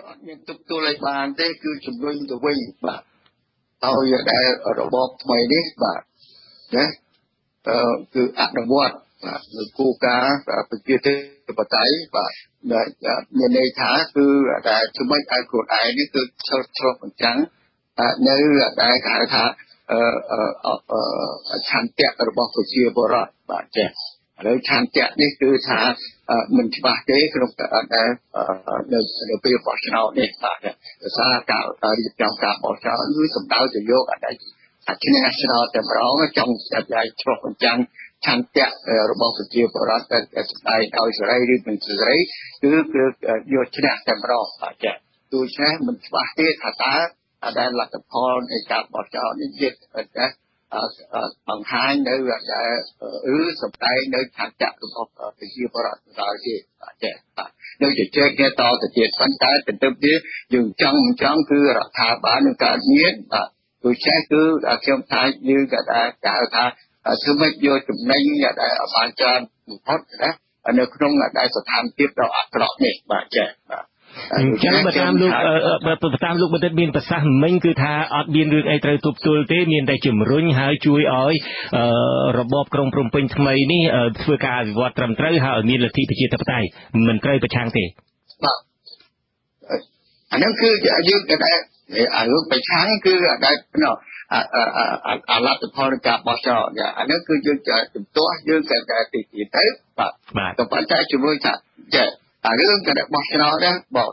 អត់មានទប់ទល់ឲ្យបានទេគឺជំរុញទៅវិញបាទ ឲ្យដែលរបបថ្មីនេះបាទណាគឺអនុវត្តបាទនៅគោលការណ៍ប្រជាធិបតេយ្យបាទមានន័យថាគឺតែជំនិចឲ្យខ្លួនឯងនេះគឺឆ្លុះឆ្លុះបញ្ចាំងនៅដែលគេហៅថាឆន្ទៈរបស់ប្រជាពលរដ្ឋបាទចា៎ ឥឡូវឆន្ទៈនេះគឺថាមិនច្បាស់ទេក្នុងដែលនៅនៅពេលបោះឆ្នោតនេះបាទដោយសារការរៀបចំការបោះឆ្នោតគឺសំដៅទៅយកអតីតឈ្នះឆ្នោតតែម្ដងចង់ស្ដាប់ឆ្លុះបញ្ចាំងឆន្ទៈរបស់ប្រជាពលរដ្ឋដែលស្ដាយឲ្យសេរីឬមិនសេរីគឺគឺយកឈ្នះតែម្ដងបាទចា៎ដូច្នេះមិនច្បាស់ទេថាតើដែលលទ្ធផលនៃការបោះឆ្នោតនេះជា បង្ហាញនៅឬសម្ដែងនៅឆន្ទៈរបស់ប្រជាពលរដ្ឋដល់ទេបាទចា៎បាទនៅជជែកគ្នាតទៅទៀតប៉ុន្តែទន្ទឹមទៀតយើងចង់ចង់គឺរដ្ឋាភិបាលនឹងកើតមានបាទដូច្នេះគឺខ្ញុំថាយើងក៏ថាកៅថាធ្វើម៉េចយកចំណេញដែលបានច្រើនបំផុតណានៅក្នុងដែលស្ថានភាពដ៏អាក្រក់នេះបាទចា៎បាទ អញ្ចឹងបើតាមលោកបើតាមលោកបណ្ឌិតមានប្រសាសន៍មិញគឺថាអត់មានរឿងអីត្រូវទប់ទល់ទេមានតែជំរុញហើយជួយឲ្យរបបក្រុងព្រំពេញថ្មីនេះធ្វើការអភិវឌ្ឍត្រឹមត្រូវហើយឲ្យមានលទ្ធិប្រជាធិបតេយ្យមិនត្រូវប្រឆាំងទេបាទអានឹងគឺយើងក៏តែអារឿងប្រឆាំងគឺដែលអាលទ្ធផលនៃការបោះឆ្នោតអានេះគឺយើងជំទាស់យើងតែតែទីទីទៅបាទក៏ប៉ុន្តែជាមួយថាចេះ អារឿងក៏បោះឆ្នោតដែរបាទ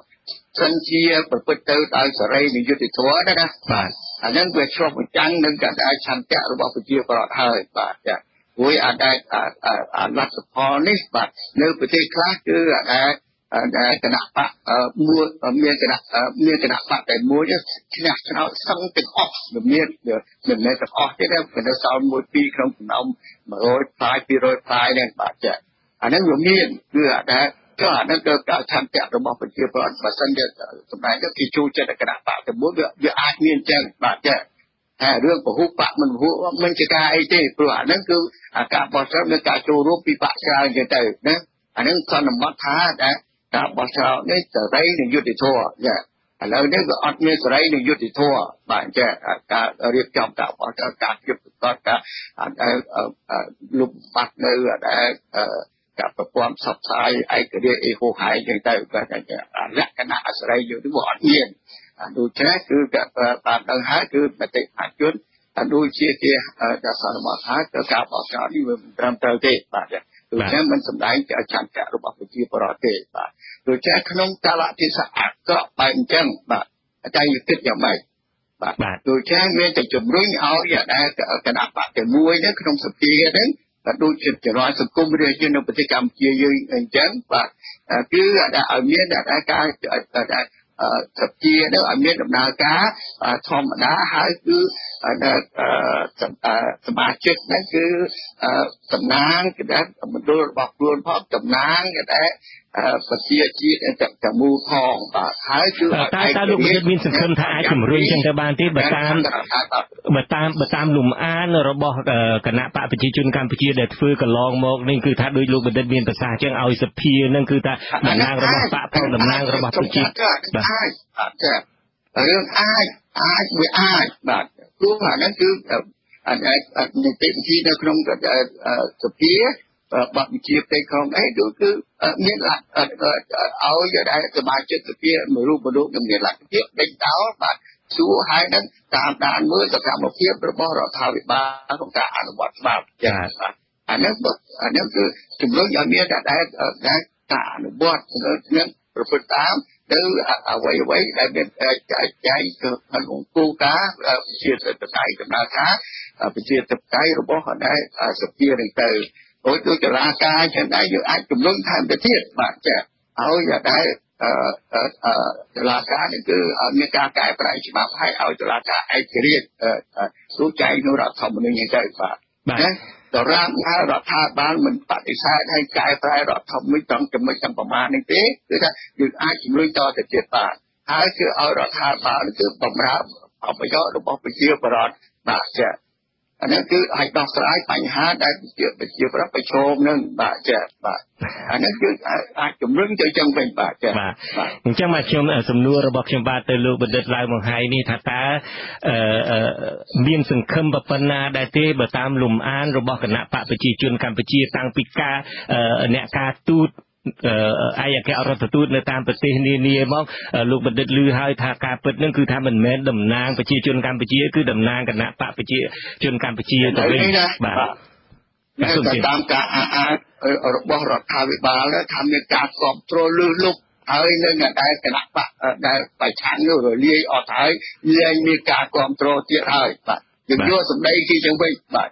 សិនជាប្រព្រឹត្តទៅដោយសេរីនិងយុត្តិធម៌ណាបាទអានឹងវាឆ្លុះបញ្ចាំងនឹងកណ្ដាលឆន្ទៈរបស់ប្រជាប្រដ្ឋហើយបាទចាព្រោះអាចអាលទ្ធផលនេះបាទនៅប្រទេសខ្លះគឺអាចគណៈបកមួយមានគណៈមានគណៈបកតែមួយឈ្នះឆ្នោតសឹងទាំងអស់មានមិនមែនទាំងអស់ទេតែនៅសល់មួយពីរក្នុងចំណោម100ផ្លាយ200ផ្លាយនេះបាទចាអានេះវាមានគឺអាច ក៏អានេះគឺការឆន្ទៈរបស់ប្រជាពលរដ្ឋបើសិនជាសម្ដែងទៅគេចូលចិត្តគណៈបកតែមួយវាអាចមានចឹងបាទចាហើយរឿងពហុបកមិនពហុមិនជាការអីទេព្រោះអាហ្នឹងគឺការបោះឆ្នោតមានការចូលរួមពីបកច្រើនទៅទៅណាអាហ្នឹងសន្មតថាដែលការបោះឆ្នោតនេះសេរីនិងយុត្តិធម៌ចាឥឡូវនេះវាអត់មានសេរីនិងយុត្តិធម៌បាទចាការរៀបចំការបោះឆ្នោតការជិបប្រកាសការលុបបាត់នៅដែល ការប្រព័ន្ធផ្សព្វផ្សាយឯករាជ្យអីហូរហែងចឹងទៅគាត់ថាលក្ខណៈអសេរីយើងនេះវាអត់មានដូច្នេះគឺបានដឹងហើយគឺមតិអាជនដូចជាគេថាសន្មតថាការបោះឆ្នោតនេះវាមិនត្រឹមត្រូវទេបាទដូច្នេះមិនសំដែងជាចន្ទៈរបស់ប្រជាពលរដ្ឋទេបាទដូច្នេះក្នុងកាលៈទេសៈអាក្រក់បែបអញ្ចឹងបាទតែយគិតយ៉ាងម៉េចបាទដូច្នេះមានតែជំរុញឲ្យដែលគណៈបកតែមួយនៅក្នុងសភាហ្នឹង ដូចជាចរន្តសង្គមរាជានៅប្រទេសកម្ពុជាយើងអញ្ចឹងបាទគឺឲ្យមានការសភានោះឲ្យមានដំណើរការធម្មតាហើយគឺសមាជិកហ្នឹងគឺតំណាងគេដែលមណ្ឌលរបស់ខ្លួនផងតំណាងគេដែល ប្រជាជាតិទាំងមូលផងបាទហើយគឺតែតើលោកវិទ្យាមានសង្ឃឹមថាអាចជំរុញចឹងទៅបានទេបើតាមបើតាមបើតាមលំអានរបស់គណៈបកប្រជាជនកម្ពុជាដែលធ្វើកន្លងមកនេះគឺថាដោយលោកបណ្ឌិតមានប្រសាសន៍ចឹងឲ្យសភានឹងគឺថាតំណាងរបស់បកផងតំណាងរបស់ប្រជាបាទអាចចារឿងអាចអាចវាអាចបាទព្រោះអាហ្នឹងគឺអាចនីតិវិធីនៅក្នុងសភា បទវិជាផ្ទៃក្នុងអីដូចគឺមានលក្ខឲ្យដែលសមាជិកសភាមួយរូបមួយរូបនឹងមានលក្ខភាពដេញដោលបាទសួរហើយនឹងតាមដានមើលសកម្មភាពរបស់រដ្ឋាភិបាលក្នុងការអនុវត្តច្បាប់ចា៎បាទអានេះអានេះគឺជំរុញឲ្យមានតែដែលការអនុវត្តនឹងប្រព្រឹត្តតាមទៅអ្វីអ្វីដែលមានចែកចាយក្នុងគោលការណ៍ជាសេដ្ឋកិច្ចដំណើរការប្រជាធិបតេយ្យរបស់ដែលសភានឹងទៅ ដូចដូចចរាការចឹងដែរយើងអាចជំរុញថែមទៅទៀតបាទចាឲ្យដែលអឺអឺតុលាការនេះគឺមានការកែប្រែច្បាប់ឲ្យឲ្យតុលាការឯករាជ្យទូចែងក្នុងរដ្ឋធម្មនុញ្ញហ្នឹងទៅបាទណាដរាបថារដ្ឋាភិបាលមិនបដិសេធឲ្យកែប្រែរដ្ឋធម្មនុញ្ញត្រង់ចំណុចទាំងប្រមាណនេះទេគឺថាយើងអាចជំរុញតទៅទៀតបានហើយគឺឲ្យរដ្ឋាភិបាលគឺបំរើអបយោរបស់ប្រជាពលរដ្ឋបាទចា អានេះគឺអាចដោះស្រាយបញ្ហាដែលប្រជាប្រជាប្រដ្ឋប្រឈមនឹងបាទចាបាទអានេះគឺអាចជំរុញទៅចឹងវិញបាទចាបាទអញ្ចឹងមកខ្ញុំសំណួររបស់ខ្ញុំបាទទៅលោកបណ្ឌិតឡាវមង្ហៃនេះថាតើមានសង្ឃឹមប៉ុណ្ណាដែរទេបើតាមលំអានរបស់គណៈបកប្រជាជនកម្ពុជាតាំងពីការអ្នកការទូត អាយអគ្គរដ្ឋទូតនៅតាមប្រទេសនានាមកលោកបណ្ឌិតឮហើយថាការពិតនឹងគឺថាមិនមែនតំណាងប្រជាជនកម្ពុជាគឺតំណាងគណៈបកប្រជាជនកម្ពុជាទៅវិញបាទតាមការអះអាងរបស់រដ្ឋាភិបាលថាមានការគ្រប់គ្រងលឺលុបហើយនៅដែលគណៈបកដែលប្រឆាំងនោះរលាយអត់ហើយលែងមានការគ្រប់គ្រងទៀតហើយបាទយើងយកសម្ដីគេចឹងវិញបាទ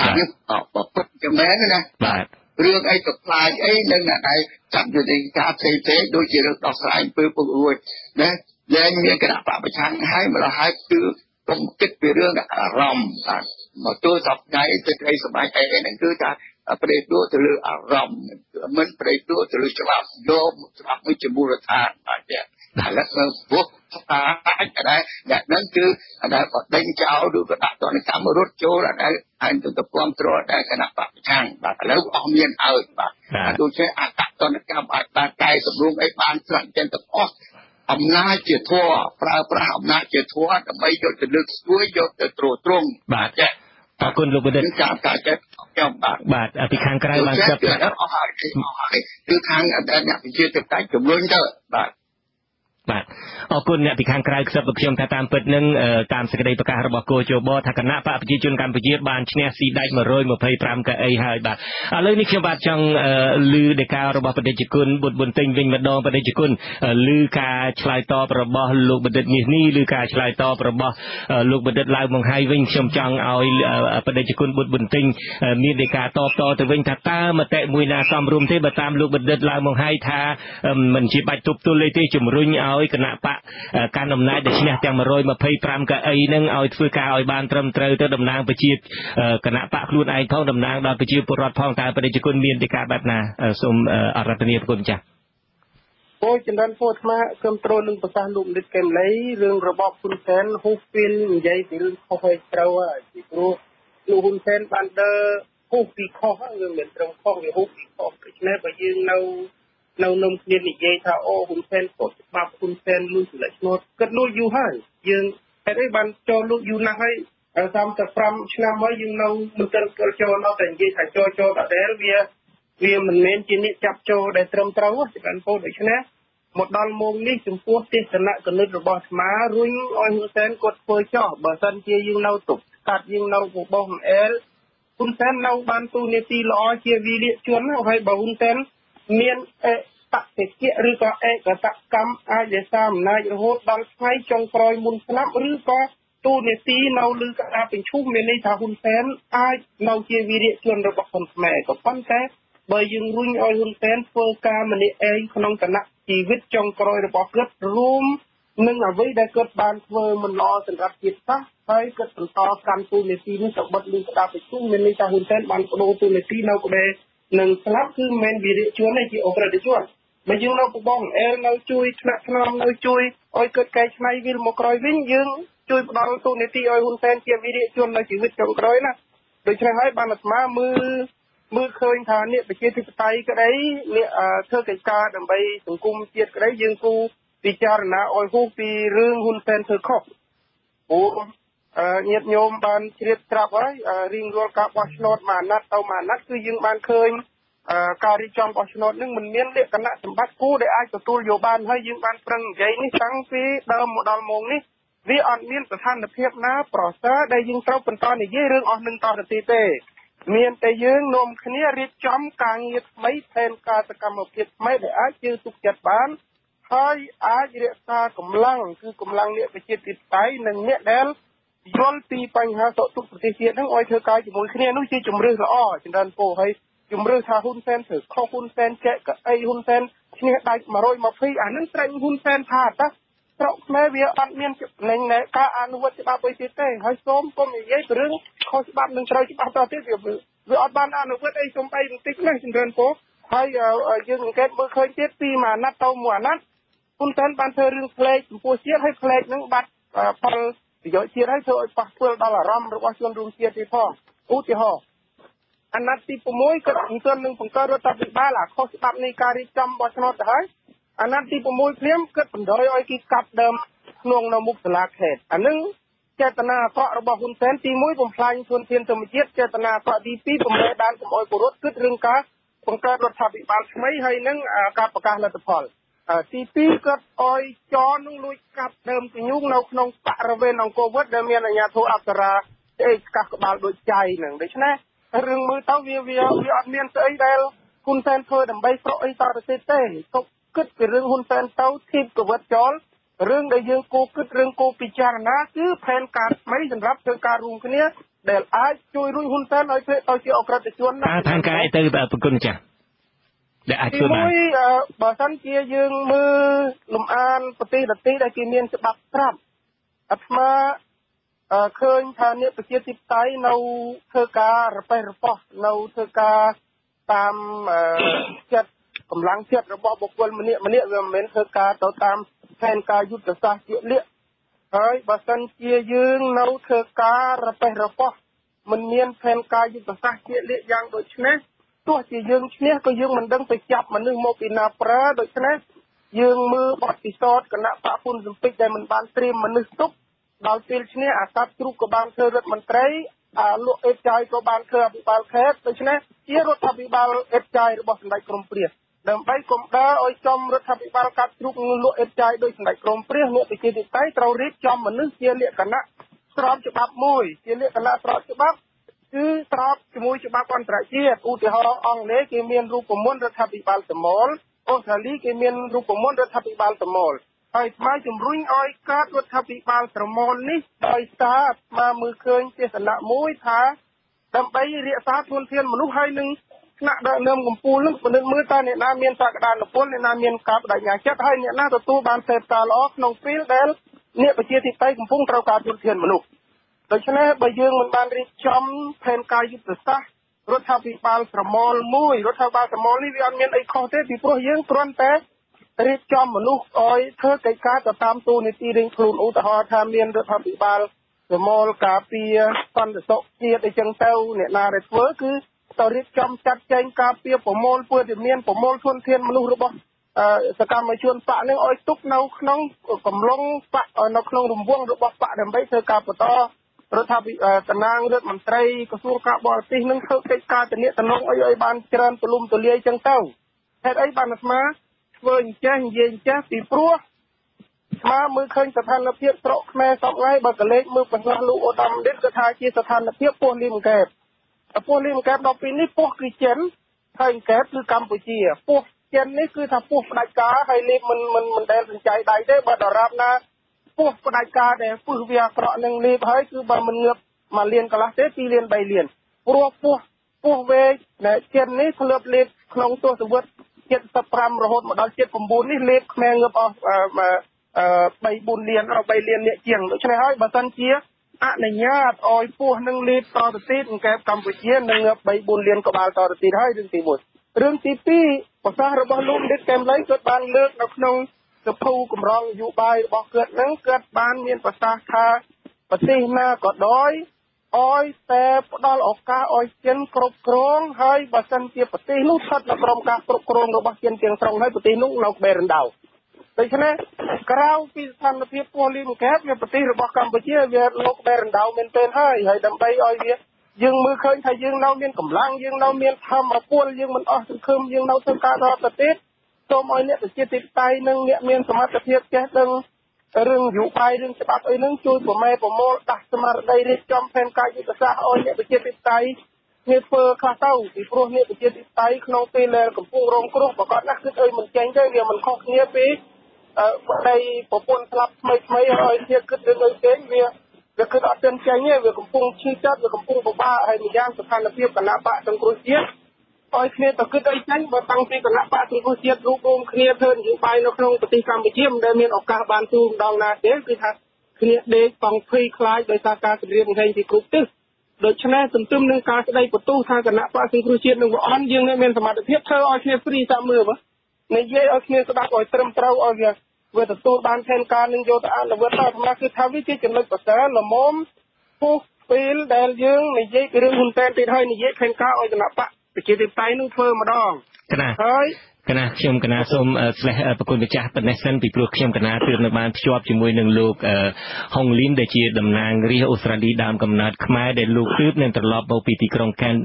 អានេះអបពុតចាំមែនណាបាទ រឿងអីទៅខ្លាចអីនឹងអ្នកឯងចាប់យុទ្ធការផ្សេងផ្សេងដូចជារឿងដោះស្រាយអំពើពុករលួយណាលែងមានគណៈបពប្រឆាំងហើយម្ល៉េះហើយគឺកុំគិតពីរឿងអារម្មណ៍បាទមកទល់សប្តាហ៍ទៅក្តីសម្បែងអីហ្នឹងគឺថាប្រេតួទៅលើអារម្មណ៍មិនប្រេតួទៅលើច្បាប់យកច្បាប់មួយជាមូលដ្ឋានបាទតែ ឥឡូវនៅពោះថាអាចដែរអ្នកហ្នឹងគឺដែលបដិញចោលឬក៏ដាក់ទណ្ឌកម្មរត់ចូលដែលហើយទៅទៅគ្រប់គ្រងដែលគណៈបព្វឆាំងបាទឥឡូវអស់មានហើយបាទដូចជាអកតនកម្មអាចបានកែសម្រួលអីបានស្រាក់ចឹងទាំងអស់អំណាចជាធัวប្រើប្រាស់អំណាចជាធัวដើម្បីយកទៅលើកស្ទួយយកទៅត្រួតត្រងបាទចាអរគុណលោកបណ្ឌិតការការចិត្តខ្ញុំបាទបាទពីខាងក្រៅបានចាប់អស់ហើយអស់ហើយគឺខាងអ្នកវិជាទឹកតែជំរុញទៅបាទ បាទអរគុណអ្នកពីខាងក្រៅខ្សឹបខ្ញុំថាតាមពិតនឹងតាមសេចក្តីប្រកាសរបស់គោជបថាគណៈបកប្រជាជនកម្ពុជាបានឈ្នះស៊ីដាច់125កៅអីហើយបាទឥឡូវនេះខ្ញុំបាទចង់ឮដេការបស់បដិជគុណបុត្របុនទិញវិញម្ដងបដិជគុណឮការឆ្លើយតបរបស់លោកបណ្ឌិតមាសនេះឬការឆ្លើយតបរបស់លោកបណ្ឌិតឡាវមង្ហៃវិញខ្ញុំចង់ឲ្យបដិជគុណបុត្របុនទិញមានដេកាតបតទៅវិញថាតើមតិមួយណាសមរម្យទេបើតាមលោកបណ្ឌិតឡាវមង្ហៃថាមិនជាបាច់ទប់ទល់ទេជំរុញឲ្យគណៈបកកាន់អំណាចដែលឈ្នះទាំង125កៅអីនឹងឲ្យធ្វើការឲ្យបានត្រឹមត្រូវទៅតំណាងប្រជាគណៈបកខ្លួនឯងផងតំណាងដល់ប្រជាពលរដ្ឋផងតើប្រជាជនមានទីការបែបណាសូមអរតនីប្រគុណចាស់អូចម្រើនពោថ្មគ្រប់ត្រូលនឹងប្រសាសន៍លោកនិតកែមលីរឿងរបបហ៊ុនសែនហ៊ូពេលនិយាយពីរឿងខុសហើយត្រូវហើយពីព្រោះលោកហ៊ុនសែនបានដើរហ៊ូពីខុសហើយមិនត្រឹមខុសវាហ៊ូពីខុសដូច្នេះបើយើងនៅ នៅនំគ្នានិយាយថាអូហ៊ុនសែនកត់ច្បាប់ហ៊ុនសែនលួចសម្លេចឈ្មោះគិតលួចយូរហើយយើងហេតុអីបានចូលលួចយូរណាស់ហើយ35ឆ្នាំហើយយើងនៅមិនទាន់ចូលចូលនៅតែនិយាយថាចូលចូលដដែលវាវាមិនមែនជាអ្នកចាប់ចូលដែលត្រឹមត្រូវទេបានពោលដូច្នេះមកដល់ម៉ោងនេះចំពោះទេសនៈកណិតរបស់អាត្មារុញឲ្យហ៊ុនសែនគាត់ធ្វើចោះបើសិនជាយើងនៅទុកកាត់យើងនៅបបោះអែលហ៊ុនសែននៅបានទូនាទីល្អជាវិលាជនហើយបើហ៊ុនសែន មានអបតិកិឬក៏ឯកតកម្មអាចរក្សាអំណាចរហូតដល់ថ្ងៃចុងក្រោយមុនស្លាប់ឬក៏ទូនេតិនៅលើកណ្ដាលបញ្ឈុំមានន័យថាហ៊ុនសែនអាចនៅជាវីរៈជនរបស់ហ៊ុនខ្មែរក៏ប៉ុន្តែបើយើងរុញឲ្យហ៊ុនសែនធ្វើការម្នាក់ឯងក្នុងគណៈជីវិតចុងក្រោយរបស់គាត់រួមនឹងអ្វីដែលគាត់បានធ្វើមិនល្អសម្រាប់ជាតិសាសន៍ហើយគាត់បន្តកាន់ទូនេតិនេះទៅបិទលើកណ្ដាលបញ្ឈុំមានន័យថាហ៊ុនសែនបានបដូរទូនេតិនៅក្បែរ នឹងស្លាប់គឺមិនមែនវិរិយជនទេជាអក្រិតជនបើយើងនៅបងអែលនៅជួយថ្នាក់ថ្នមនៅជួយឲ្យកើតកែច្នៃវិលមកក្រោយវិញយើងជួយផ្ដល់ទូនីតិឲ្យហ៊ុនសែនជាវិរិយជននៅជីវិតចុងក្រោយណាដូច្នេះហើយបានអាត្មាមើលមើលឃើញថានេះប្រជាធិបតេយ្យក្តីនេះធ្វើកិច្ចការដើម្បីសង្គមជាតិក្តីយើងគូពិចារណាឲ្យហួសពីរឿងហ៊ុនសែនធ្វើខុសព្រោះ ញាតិញោមបានជ្រាបស្រាប់ហើយរៀងរាល់ការបោះឆ្នោតមួយអាណត្តិទៅមួយអាណត្តិគឺយើងបានឃើញការរៀបចំបោះឆ្នោតនឹងមិនមានលក្ខណៈសម្បត្តិគូដែលអាចទទួលយកបានហើយយើងបានប្រឹងនិយាយនេះតាំងពីដើមមកដល់ម៉ោងនេះវាអត់មានស្ថានភាពណាប្រសើរដែលយើងត្រូវបន្តនិយាយរឿងអស់នឹងតទៅទៀតទេ មានតែយើងនាំគ្នារៀបចំការងារថ្មីផែនការសកម្មភាពថ្មីដែលអាចជឿទុកចិត្តបានហើយអាចរក្សាកម្លាំងគឺកម្លាំងអ្នកវិជាទីតៃនិងអ្នកដែល យល់ពីបញ្ហាសុខទុក្ខប្រទេសជាតិហ្នឹងឲ្យធ្វើការជាមួយគ្នានោះជាជំរឿសល្អចម្រើនពោហើយជំរឿថាហ៊ុនសែនធ្វើខុសហ៊ុនសែនចែកកៅអីហ៊ុនសែនឈ្នះដាច់120អានឹងត្រេញហ៊ុនសែនថាតើស្រុកខ្មែរវាអត់មានចំណេញនៃការអនុវត្តច្បាប់អីទៀតទេហើយសូមកុំនិយាយពីរឿងខុសច្បាប់នឹងត្រូវច្បាប់តទៀតវាវាអត់បានអនុវត្តអីសំបីបន្តិចណាជំរឿនពោហើយយើងសង្កេតមើលឃើញទៀតពីមួយអាណត្តិទៅមួយអាណត្តិហ៊ុនសែនបានធ្វើរឿងផ្លេកចំពោះជាតិហើយផ្លេកនឹងបាត់ផល ប្រយោជន៍ជាតិហើយធ្វើឲ្យប៉ះពាល់ដល់អារម្មណ៍របស់ជនរួមជាតិទៀតផងឧទាហរណ៍អាណត្តិទី6គាត់មិនទាន់នឹងបង្កើតរដ្ឋាភិបាលអាខុសច្បាប់នៃការរៀបចំបោះឆ្នោតទៅហើយអាណត្តិទី6ភ្លាមគាត់បណ្ដោយឲ្យគេកាប់ដើមក្នុងនៅមុខសាលាខេត្តអានឹងចេតនាអាក្រក់របស់ហ៊ុនសែនទី1បំផ្លាញធនធានធម្មជាតិចេតនាអាក្រក់ទី2បំរើដានកុំអោយពលរដ្ឋគិតរឿងការបង្កើតរដ្ឋាភិបាលថ្មីហើយនឹងការប្រកាសលទ្ធផល ទី2គាត់អោយចនឹងលួចកាប់ដើមគញូងនៅក្នុងបរិវេណអង្គរវត្តដែលមានអាជ្ញាធរអប្សរាអេស្កាសក្បាលដូចចៃនឹងដូច្នេះរឿងមើលទៅវាវាវាអត់មានស្អីដែលហ៊ុនសែនធ្វើដើម្បីប្រកអីតទៅទេទុកគិតពីរឿងហ៊ុនសែនទៅធីបកវិតចោលរឿងដែលយើងគូគិតរឿងគូពិចារណាគឺផែនការថ្មីសម្រាប់ធ្វើការរួមគ្នាដែលអាចជួយរួញហ៊ុនសែនឲ្យធ្វើទៅជាអក្រិតជនណាផែនការអីទៅប្រគុណចា ដែលអាចជួយបានបើសិនជាយើងមើលលំអានប្រទេសដទៃដែលគេមានច្បាប់ប្រាប់អាត្មាឃើញថាអ្នកប្រជាធិបតេយ្យនៅធ្វើការរប៉េះរប៉ោះនៅធ្វើការតាមចិត្តកម្លាំងចិត្តរបស់បុគ្គលម្នាក់ម្នាក់វាមិនមែនធ្វើការទៅតាមផែនការយុទ្ធសាស្ត្រជាក់លាក់ហើយបើសិនជាយើងនៅធ្វើការរប៉េះរប៉ោះមិនមានផែនការយុទ្ធសាស្ត្រជាក់លាក់យ៉ាងដូចនេះ ទោះជាយើងឈ្នះក៏យើងមិនដឹងទៅចាប់មនុស្សមកពីណាប្រើដូច្នេះយើងមើលបទពិសោធន៍គណៈបកហ៊ុនស៊ុំពេចដែលមិនបានត្រៀមមនុស្សទុកដល់ពេលឈ្នះអាកាត់ជ្រូកក៏បានធ្វើរដ្ឋមន្ត្រីអាលក់អេតចាយក៏បានធ្វើអភិបាលខេត្តដូច្នេះជារដ្ឋាភិបាលអេតចាយរបស់សម្ដេចក្រមព្រះដើម្បីកុំដើរឲ្យចំរដ្ឋាភិបាលកាត់ជ្រូកលក់អេតចាយដោយសម្ដេចក្រមព្រះលោកប្រជាធិបតេយ្យត្រូវរៀបចំមនុស្សជាលក្ខណៈស្របច្បាប់មួយជាលក្ខណៈស្របច្បាប់ គឺស្របជាមួយច្បាប់អន្តរជាតិឧទាហរណ៍អង់គ្លេសគេមានរូបមន្តរដ្ឋាភិបាលសមលអូស្ត្រាលីគេមានរូបមន្តរដ្ឋាភិបាលសមលហើយស្មាជំរុញឲ្យកើតរដ្ឋាភិបាលស្រមោលនេះដោយសារស្មាមើលឃើញទេសនៈមួយថាដើម្បីរក្សាធនធានមនុស្សហើយនឹងថ្នាក់ដឹកនាំកម្ពុជានឹងពិនិត្យមើលតើអ្នកណាមានសក្តានុពលអ្នកណាមានការបដិញ្ញាចិត្តហើយអ្នកណាទទួលបានសេដ្ឋការល្អក្នុងពេលដែលអ្នកប្រជាធិបតេយ្យកំពុងត្រូវការធនធានមនុស្ស ដូច្នេះបើយើងមិនបានរៀបចំផែនការយុទ្ធសាស្ត្ររដ្ឋាភិបាលស្រមោលមួយរដ្ឋាភិបាលស្រមោលនេះវាអត់មានអីខុសទេពីព្រោះយើងគ្រាន់តែរៀបចំមនុស្សឲ្យធ្វើកិច្ចការទៅតាមទូនីតិរៀងខ្លួនឧទាហរណ៍ថាមានរដ្ឋាភិបាលសមលការពារសន្តិសុខជាតិអីចឹងទៅអ្នកណាដែលធ្វើគឺទៅរៀបចំចាត់ចែងការពារប្រមូលពើដែលមានប្រមូលធនធានមនុស្សរបស់សកម្មជនបកនឹងឲ្យទុកនៅក្នុងកំឡុងបកនៅក្នុងរង្វង់របស់បកដើម្បីធ្វើការបន្ត រដ្ឋាភិបាលតំណាងរដ្ឋមន្ត្រីក្រសួងការបរទេសនឹងធ្វើកិច្ចការទំនាក់ទំនងអីឲ្យបានច្រើនទូលំទូលាយចឹងទៅហេតុអីបានអាត្មាធ្វើអញ្ចេះនិយាយអញ្ចេះពីព្រោះស្មាមើលឃើញស្ថានភាពស្រុកខ្មែរសពថ្ងៃបើកលេចមើលប្រសាសន៍លោកអូដាមឌិតគឺថាជាស្ថានភាពពោះលីមកែបពោះលីមកែបដល់ពេលនេះពោះគឺចិនហើយកែបគឺកម្ពុជាពោះចិននេះគឺថាពោះផ្ដាច់ការហើយលេបមិនមិនមិនដែលសញ្ចៃដៃទេបើដរាបណា ពោះផ្ដាច់ការដែលពឹសវាអាក្រក់នឹងលេបហើយគឺបើមិនងើបមួយលានកន្លះទេ2លាន3លានព្រោះពោះពោះវែកដែលចិននេះធ្លាប់លេបក្នុងទសវត្ស75រហូតមកដល់79នេះលេបខ្មែរងើបអស់3 4លានដល់3លានអ្នកជាងដូច្នេះហើយបើសិនជាអនុញ្ញាតឲ្យពោះនឹងលេបតទៅទៀតកែបកម្ពុជានឹង3 4លានក្បាលតទៅទៀតហើយរឿងទី1រឿងទី2ប្រសាសន៍របស់លោកឌិតកែមលីគាត់បានលើកនៅក្នុង សភៅកម្រងនយោបាយរបស់គាត់នឹងគាត់បានមានប្រសាសន៍ថាប្រទេសណាក៏ដោយអោយតែផ្ដល់ឱកាសឲ្យចិនគ្រប់គ្រងហើយបើសិនជាប្រទេសនោះស្ថិតនៅក្រោមការគ្រប់គ្រងរបស់ចិនទាំងស្រុងហើយប្រទេសនោះនៅក្បែររណ្ដៅដូច្នេះក្រៅពីស្ថានភាពពលីមកែបវាប្រទេសរបស់កម្ពុជាវាលោកបែររណ្ដៅមែនទែនហើយហើយដើម្បីឲ្យវាយើងមើលឃើញថាយើងនៅមានកម្លាំងយើងនៅមានធម្មពលយើងមិនអស់សង្ឃឹមយើងនៅធ្វើការដល់ប្រទេស សូមឲ្យអ្នកប្រជាធិបតេយ្យនិងអ្នកមានសមត្ថភាពចេះដឹងរឿងនយោបាយរឿងច្បាប់អីហ្នឹងជួយប្រម៉ែប្រមូលដាស់ស្មារតីរៀបចំផែនការយុទ្ធសាស្ត្រឲ្យអ្នកប្រជាធិបតេយ្យគ្នាធ្វើខ្លះទៅពីព្រោះអ្នកប្រជាធិបតេយ្យក្នុងពេលដែលកំពុងរងគ្រោះប្រកាសណាស់គឺអីមិនចេញទេវាមិនខុសគ្នាពីប្តីប្រពន្ធស្លាប់ថ្មីថ្មីហើយជាគិតរឿងអីទេវាវាគិតអត់ទាន់ចេញទេវាកំពុងឈឺចាប់វាកំពុងពិបាកហើយម្យ៉ាងស្ថានភាពគណៈបកសង្គ្រោះជាតិ ឲ្យគ្នាទៅគិតអីចឹងបើតាំងពីគណៈបកសង្គ្រោះជាតិរួមរួមគ្នាធ្វើនយោបាយនៅក្នុងប្រទេសកម្ពុជាមិនដែលមានឱកាសបានទូម្ដងណាទេគឺថាគ្នាដេកបងភ័យខ្លាចដោយសារការគម្រាមកំហែងពីគ្រប់ទិសដូច្នេះទន្ទឹមនឹងការស្ដីបន្ទោសថាគណៈបកសង្គ្រោះជាតិនឹងវអន់យើងនៅមានសមត្ថភាពធ្វើឲ្យគ្នាព្រីតាមមើលមើលនិយាយឲ្យគ្នាស្ដាប់ឲ្យត្រឹមត្រូវឲ្យវាវាទទួលបានផែនការនឹងយកទៅអនុវត្តតាមសម្រាប់គឺថាវាជាចំណុចប្រសើរល្មមពុះពេលដែលយើងនិយាយពីរឿងហ៊ុនសែនទៀតហើយនិយាយផែនការឲ្យគណៈបក ប្រជាធិបតេយ្យនឹងធ្វើម្ដងកណាហើយ កណាខ្ញុំកណាសូមស្លេះប្រគុណម្ចាស់ប៉ុណ្ណេះសិនពីព្រោះខ្ញុំកណាទើបនៅបានភ្ជាប់ជាមួយនឹងលោកហុងលីនដែលជាតំណាងរាជអូស្ត្រាលីដើមកំណើតខ្មែរដែលលោកទើបនឹងត្រឡប់មកពីទីក្រុងខេន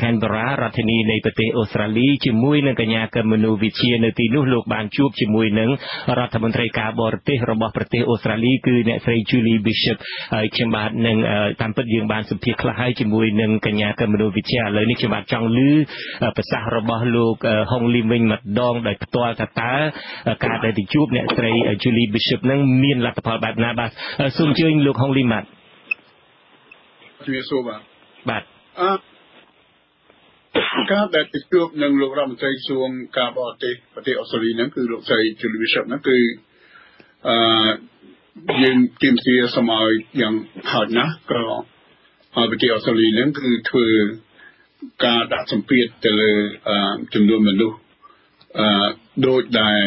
ខេនបេរ៉ារដ្ឋធានីនៃប្រទេសអូស្ត្រាលីជាមួយនឹងកញ្ញាកឹមមនុវិជានៅទីនោះលោកបានជួបជាមួយនឹងរដ្ឋមន្ត្រីការបរទេសរបស់ប្រទេសអូស្ត្រាលីគឺអ្នកស្រី Julie Bishop ហើយខ្ញុំបាទនឹងតាមពិតយើងបានសម្ភាសខ្លះហើយជាមួយនឹងកញ្ញាកឹមមនុវិជាឥឡូវនេះខ្ញុំបាទចង់ឮប្រសាសន៍របស់លោកហុងលីនវិញម្ដងដោយផ្ទាល់ថាតើការដែលទៅជួបអ្នកស្រី Julie Bishop នឹងមានលទ្ធផលបែបណាបាទសូមអញ្ជើញលោកហុងលីម៉ាត់ជំរាបសួរបាទបាទអឺការដែលទៅជួបនឹងលោករដ្ឋមន្ត្រីក្រសួងការបរទេសប្រទេសអូស្ត្រាលីហ្នឹងគឺលោកស្រី Julie Bishop ហ្នឹងគឺអឺយើងទាមទារសម័យយ៉ាងហោចណាស់ក៏ហើយប្រទេសអូស្ត្រាលីហ្នឹងគឺធ្វើការដាក់សម្ពាធទៅលើចំនួនមនុស្ស អឺដូចដែល